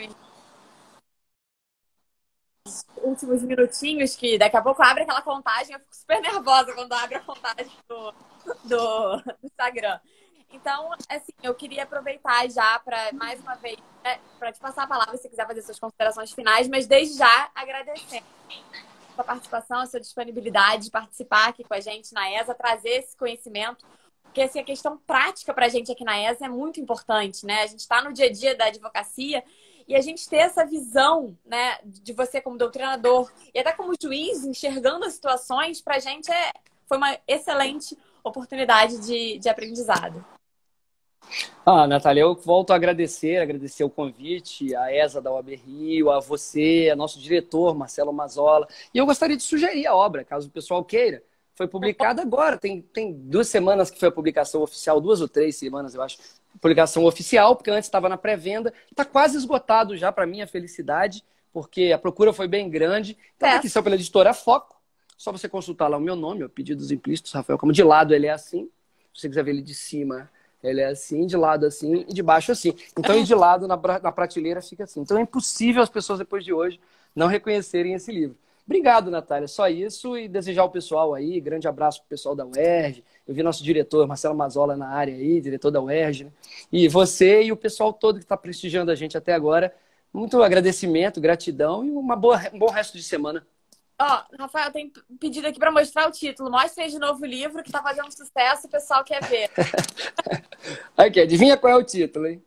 os últimos minutinhos, que daqui a pouco abre aquela contagem, eu fico super nervosa quando abre a contagem do, do, do Instagram. Então, assim, eu queria aproveitar já para, mais uma vez, né, para te passar a palavra se quiser fazer suas considerações finais, mas desde já agradecer sua participação, a sua disponibilidade de participar aqui com a gente na ESA, trazer esse conhecimento, porque assim, a questão prática para a gente aqui na ESA é muito importante, né? A gente está no dia a dia da advocacia e a gente ter essa visão, né, de você como doutrinador e até como juiz enxergando as situações, para a gente é, foi uma excelente oportunidade de, de aprendizado. Ah, Natália, eu volto a agradecer, agradecer o convite, a ESA da OAB Rio, a você, a nosso diretor, Marcelo Mazola. E eu gostaria de sugerir a obra, caso o pessoal queira. Foi publicada agora, tem, tem duas semanas que foi a publicação oficial, duas ou três semanas, eu acho, publicação oficial, porque antes estava na pré-venda. Está quase esgotado já, para minha felicidade, porque a procura foi bem grande. Então, é. aqui só pela editora Foco. Só você consultar lá o meu nome, o Pedidos Implícitos, Rafael, como de lado ele é assim. Se você quiser ver ele de cima, ele é assim, de lado assim e de baixo assim. Então, e de lado na, na prateleira fica assim. Então, é impossível as pessoas depois de hoje não reconhecerem esse livro. Obrigado, Natália. Só isso e desejar ao pessoal aí, grande abraço pro pessoal da UERJ. Eu vi nosso diretor, Marcelo Mazola, na área aí, diretor da UERJ. Né? E você e o pessoal todo que está prestigiando a gente até agora. Muito agradecimento, gratidão e uma boa, um bom resto de semana. Ó, Rafael, tem pedido aqui para mostrar o título. Mostre aí de novo o livro que tá fazendo sucesso, o pessoal quer ver. aqui, adivinha qual é o título, hein?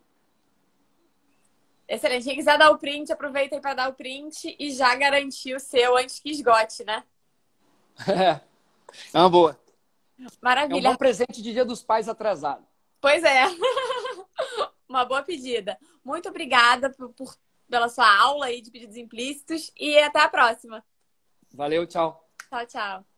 Excelente. Quem quiser dar o print, aproveita aí para dar o print e já garantir o seu antes que esgote, né? É, é uma boa. Maravilha. É um bom presente de Dia dos Pais atrasado. Pois é. uma boa pedida. Muito obrigada por, por, pela sua aula aí de pedidos implícitos e até a próxima. Valeu, tchau. Tchau, tchau.